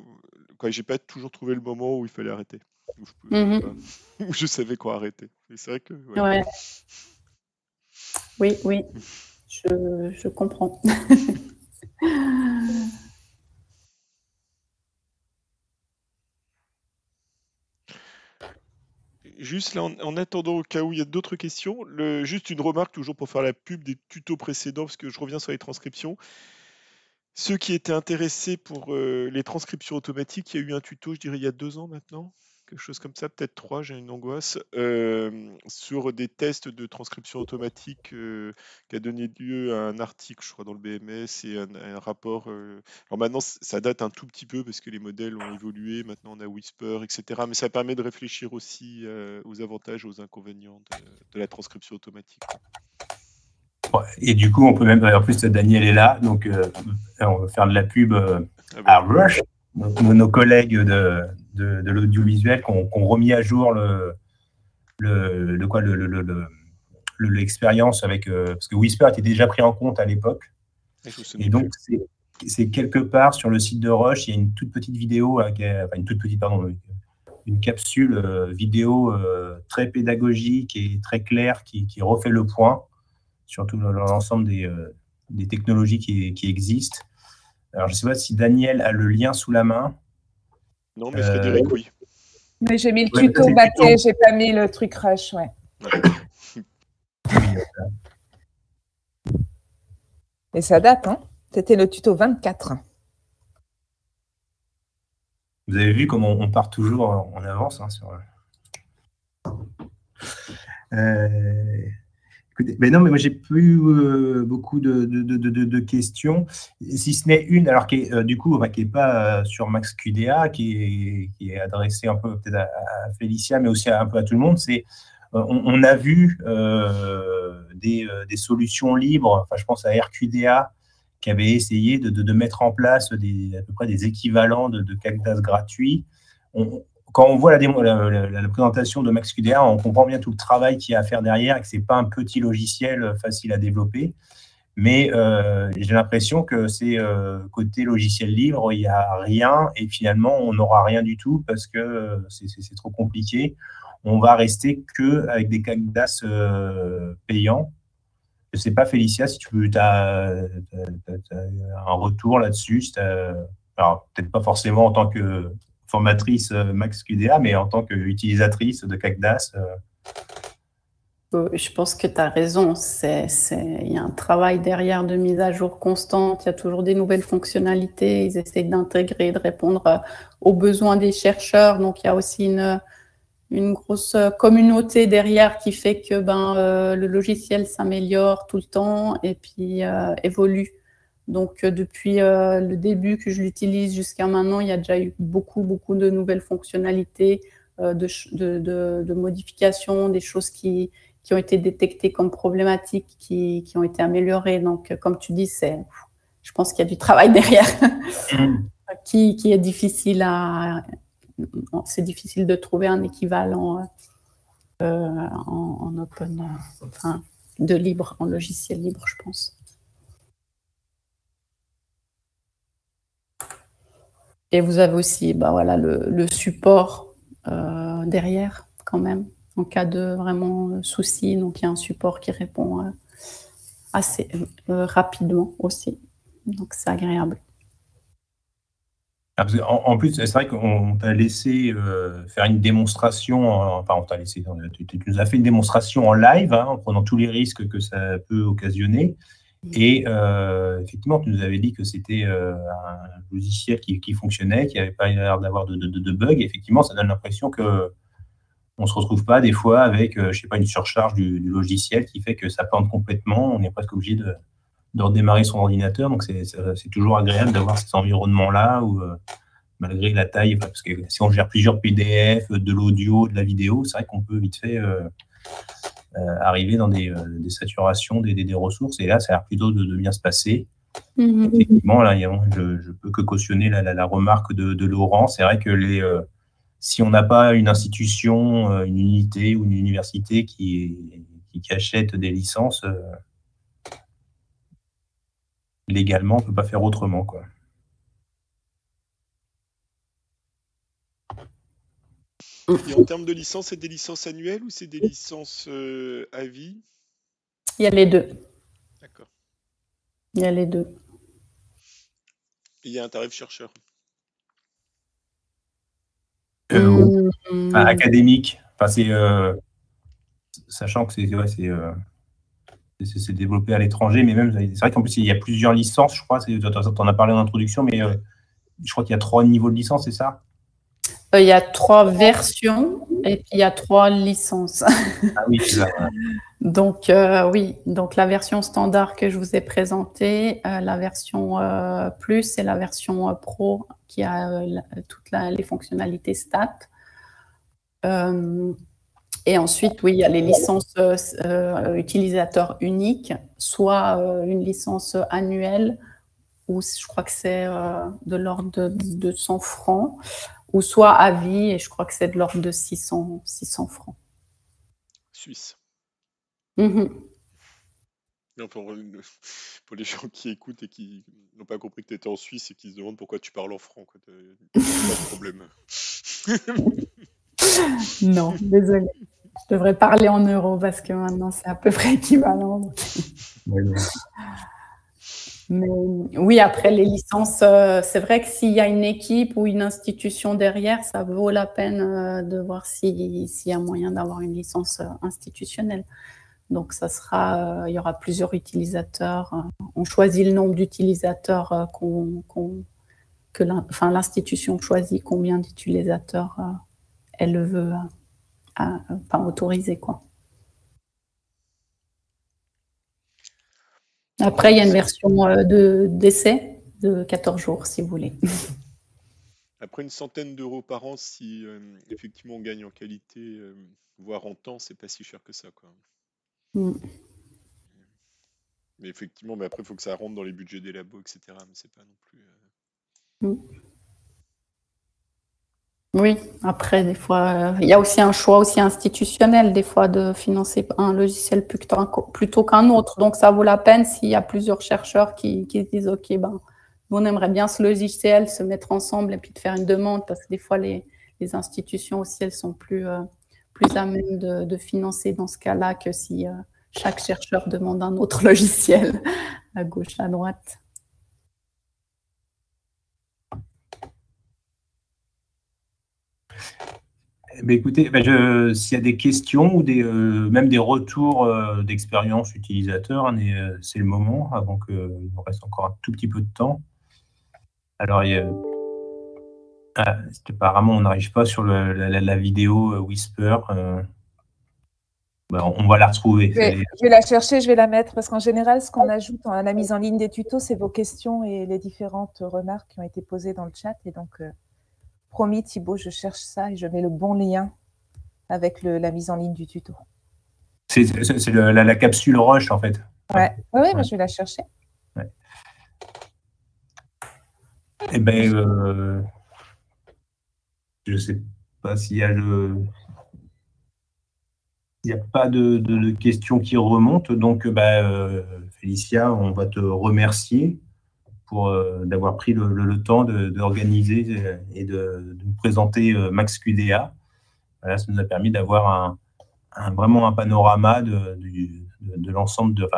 quoi, j'ai pas toujours trouvé le moment où il fallait arrêter, où je, mmh où je savais quoi arrêter. C'est vrai que. Ouais. Oui, oui, je, je comprends. Juste là, en, attendant au cas où il y a d'autres questions, juste une remarque toujours pour faire la pub des tutos précédents, parce que je reviens sur les transcriptions. Ceux qui étaient intéressés pour euh, les transcriptions automatiques, il y a eu un tuto, je dirais, il y a deux ans maintenant, quelque chose comme ça, peut-être trois, j'ai une angoisse, euh, sur des tests de transcription automatique euh, qui a donné lieu à un article, je crois, dans le BMS et un, rapport. Euh, alors maintenant, ça date un tout petit peu parce que les modèles ont évolué, maintenant on a Whisper, etc. Mais ça permet de réfléchir aussi aux avantages et aux inconvénients de, la transcription automatique. Et du coup, on peut même, en plus, Daniel est là, donc on va faire de la pub ah à Rush, nos collègues de, de, l'audiovisuel qu'on remis à jour le, le, quoi le, l'expérience avec euh, parce que Whisper était déjà pris en compte à l'époque. Et donc c'est quelque part sur le site de Roche il y a une toute petite vidéo euh, enfin une toute petite pardon une capsule euh, vidéo très pédagogique et très claire qui, refait le point sur tout l'ensemble des, des, technologies qui, qui, existent alors je ne sais pas si Daniel a le lien sous la main Non, mais Frédéric, oui. Mais j'ai mis le tuto batté, j'ai pas mis le truc rush, ouais. Et ça date, hein C'était le tuto 24. Vous avez vu comment on part toujours en avance hein, sur. Euh, mais non, mais moi j'ai plus euh, beaucoup de, questions, si ce n'est une, alors qui est euh, du coup qui n'est pas sur Max QDA, qui est, qui adressée un peu peut-être à, Félicia, mais aussi un peu à tout le monde. C'est on, a vu des, solutions libres. Enfin, je pense à RQDA qui avait essayé de, mettre en place des, à peu près des équivalents de, de Cagdas gratuits. Quand on voit la, présentation de MaxQDA, on comprend bien tout le travail qu'il y a à faire derrière et que ce n'est pas un petit logiciel facile à développer. Mais euh, j'ai l'impression que c'est euh, côté logiciel libre, il n'y a rien et finalement on n'aura rien du tout parce que euh, c'est trop compliqué. On va rester que avec des Cagdas payants je ne sais pas, Félicia, si tu as, un retour là-dessus. Alors, peut-être pas forcément en tant que formatrice euh, Max QDA, mais en tant qu'utilisatrice de CACDAS. Euh. Je pense que tu as raison. Il y a un travail derrière de mise à jour constante. Il y a toujours des nouvelles fonctionnalités. Ils essaient d'intégrer, de répondre euh, aux besoins des chercheurs. Donc, il y a aussi une, grosse communauté derrière qui fait que ben, le logiciel s'améliore tout le temps et puis évolue. Donc depuis le début que je l'utilise jusqu'à maintenant, il y a déjà eu beaucoup, beaucoup de nouvelles fonctionnalités, de, de, de, modifications, des choses qui, qui, ont été détectées comme problématiques, qui, qui ont été améliorées. Donc comme tu dis, c'est, je pense qu'il y a du travail derrière mmh. qui, qui, est difficile à, c'est difficile de trouver un équivalent euh, en, open, enfin, de libre, en logiciel libre, je pense. Et vous avez aussi bah voilà, le, support euh, derrière, quand même, en cas de vraiment souci. Donc, il y a un support qui répond euh, assez rapidement aussi. Donc, c'est agréable. Ah, en, plus, c'est vrai qu'on t'a laissé euh, faire une démonstration, enfin, on t'a laissé, tu, nous as fait une démonstration en live, hein, en prenant tous les risques que ça peut occasionner. Et euh, effectivement, tu nous avais dit que c'était euh, un logiciel qui, fonctionnait, qui n'avait pas l'air d'avoir de, de, bugs. effectivement, ça donne l'impression que on se retrouve pas des fois avec, je sais pas, une surcharge du, logiciel qui fait que ça plante complètement. On est presque obligé de, redémarrer son ordinateur. Donc, c'est toujours agréable d'avoir cet environnement-là où, euh, malgré la taille, parce que si on gère plusieurs PDF, de l'audio, de la vidéo, c'est vrai qu'on peut vite fait euh, euh, arriver dans des, saturations des, des, ressources. Et là, ça a l'air plutôt de, bien se passer. Mm-hmm. Effectivement, là, je ne peux que cautionner la, remarque de, Laurent. C'est vrai que les, si on n'a pas une institution, une unité ou une université qui, qui achète des licences, légalement, on ne peut pas faire autrement. Quoi. Et en termes de licence, c'est des licences annuelles ou c'est des licences euh, à vie? Il y a les deux. D'accord. Il y a les deux. il y a un tarif chercheur? Euh, mmh. académique. Enfin, c'est, euh, sachant que c'est, c'est développé à l'étranger, mais même, c'est vrai qu'en plus, il y a plusieurs licences, je crois, tu en as parlé en introduction, mais euh, je crois qu'il y a trois niveaux de licence, c'est ça? euh, Il y a trois versions et puis il y a trois licences. Ah oui, c'est ça. donc, euh, oui, donc la version standard que je vous ai présentée, la version plus et la version pro qui a toutes les fonctionnalités stat. Et ensuite, oui, il y a les licences euh, euh, utilisateurs uniques, soit euh, une licence annuelle, ou je crois que c'est de l'ordre de 200 francs, ou soit à vie, et je crois que c'est de l'ordre de 600, 600 francs. Suisse. Mm-hmm. pour, les gens qui écoutent et qui n'ont pas compris que tu étais en Suisse et qui se demandent pourquoi tu parles en francs, pas de problème. non, désolé. Je devrais parler en euros parce que maintenant c'est à peu près équivalent. Oui, après les licences, euh, c'est vrai que s'il y a une équipe ou une institution derrière, ça vaut la peine euh, de voir s'il y a moyen d'avoir une licence euh, institutionnelle. Donc, ça sera, il y aura plusieurs utilisateurs. on choisit le nombre d'utilisateurs que l'institution choisit combien d'utilisateurs elle veut autoriser. Quoi. Après, il y a une version euh, de d'essai de 14 jours, si vous voulez. Après une centaine d'euros par an, si euh, effectivement on gagne en qualité, euh, voire en temps, c'est pas si cher que ça. Quoi. Mm. Mais effectivement, mais après, il faut que ça rentre dans les budgets des labos, etc. Mais c'est pas non plus. Mm. Oui, après, des fois, il y a aussi un choix aussi institutionnel, des fois, de financer un logiciel plutôt qu'un autre. Donc, ça vaut la peine s'il y a plusieurs chercheurs qui, se disent, OK, ben, on aimerait bien ce logiciel, se mettre ensemble et puis de faire une demande, parce que des fois, les, institutions aussi, elles sont plus, euh, plus à même de, financer dans ce cas-là que si euh, chaque chercheur demande un autre logiciel à gauche, à droite. Écoutez, ben, s'il y a des questions ou des, euh, même des retours euh, d'expérience utilisateurs, hein, euh, c'est le moment avant qu'il nous reste encore un tout petit peu de temps. Alors, il ah, apparemment, on n'arrive pas sur la, vidéo Whisper. Ben, on va la retrouver. Je vais, la chercher, je vais la mettre, parce qu'en général, ce qu'on ajoute à la mise en ligne des tutos, c'est vos questions et les différentes remarques qui ont été posées dans le chat. Et donc, Promis, Thibaut, je cherche ça et je mets le bon lien avec la mise en ligne du tuto. C'est la, capsule Roche, en fait. Ouais, oui, je vais la chercher. Eh bien, euh, je ne sais pas s'il y a le. Il n'y a pas de, questions qui remontent. Donc, bah, euh, Félicia, on va te remercier euh, d'avoir pris le, temps d'organiser euh, et de, nous présenter euh, Max QDA. ça nous a permis d'avoir un, vraiment un panorama de, de, l'ensemble de,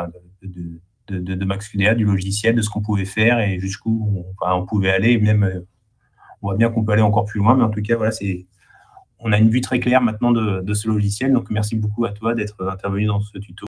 de, QDA, du logiciel, de ce qu'on pouvait faire et jusqu'où on, pouvait aller. même, on voit bien qu'on peut aller encore plus loin, mais en tout cas, voilà, on a une vue très claire maintenant de, ce logiciel. Donc, merci beaucoup à toi d'être intervenu dans ce tuto.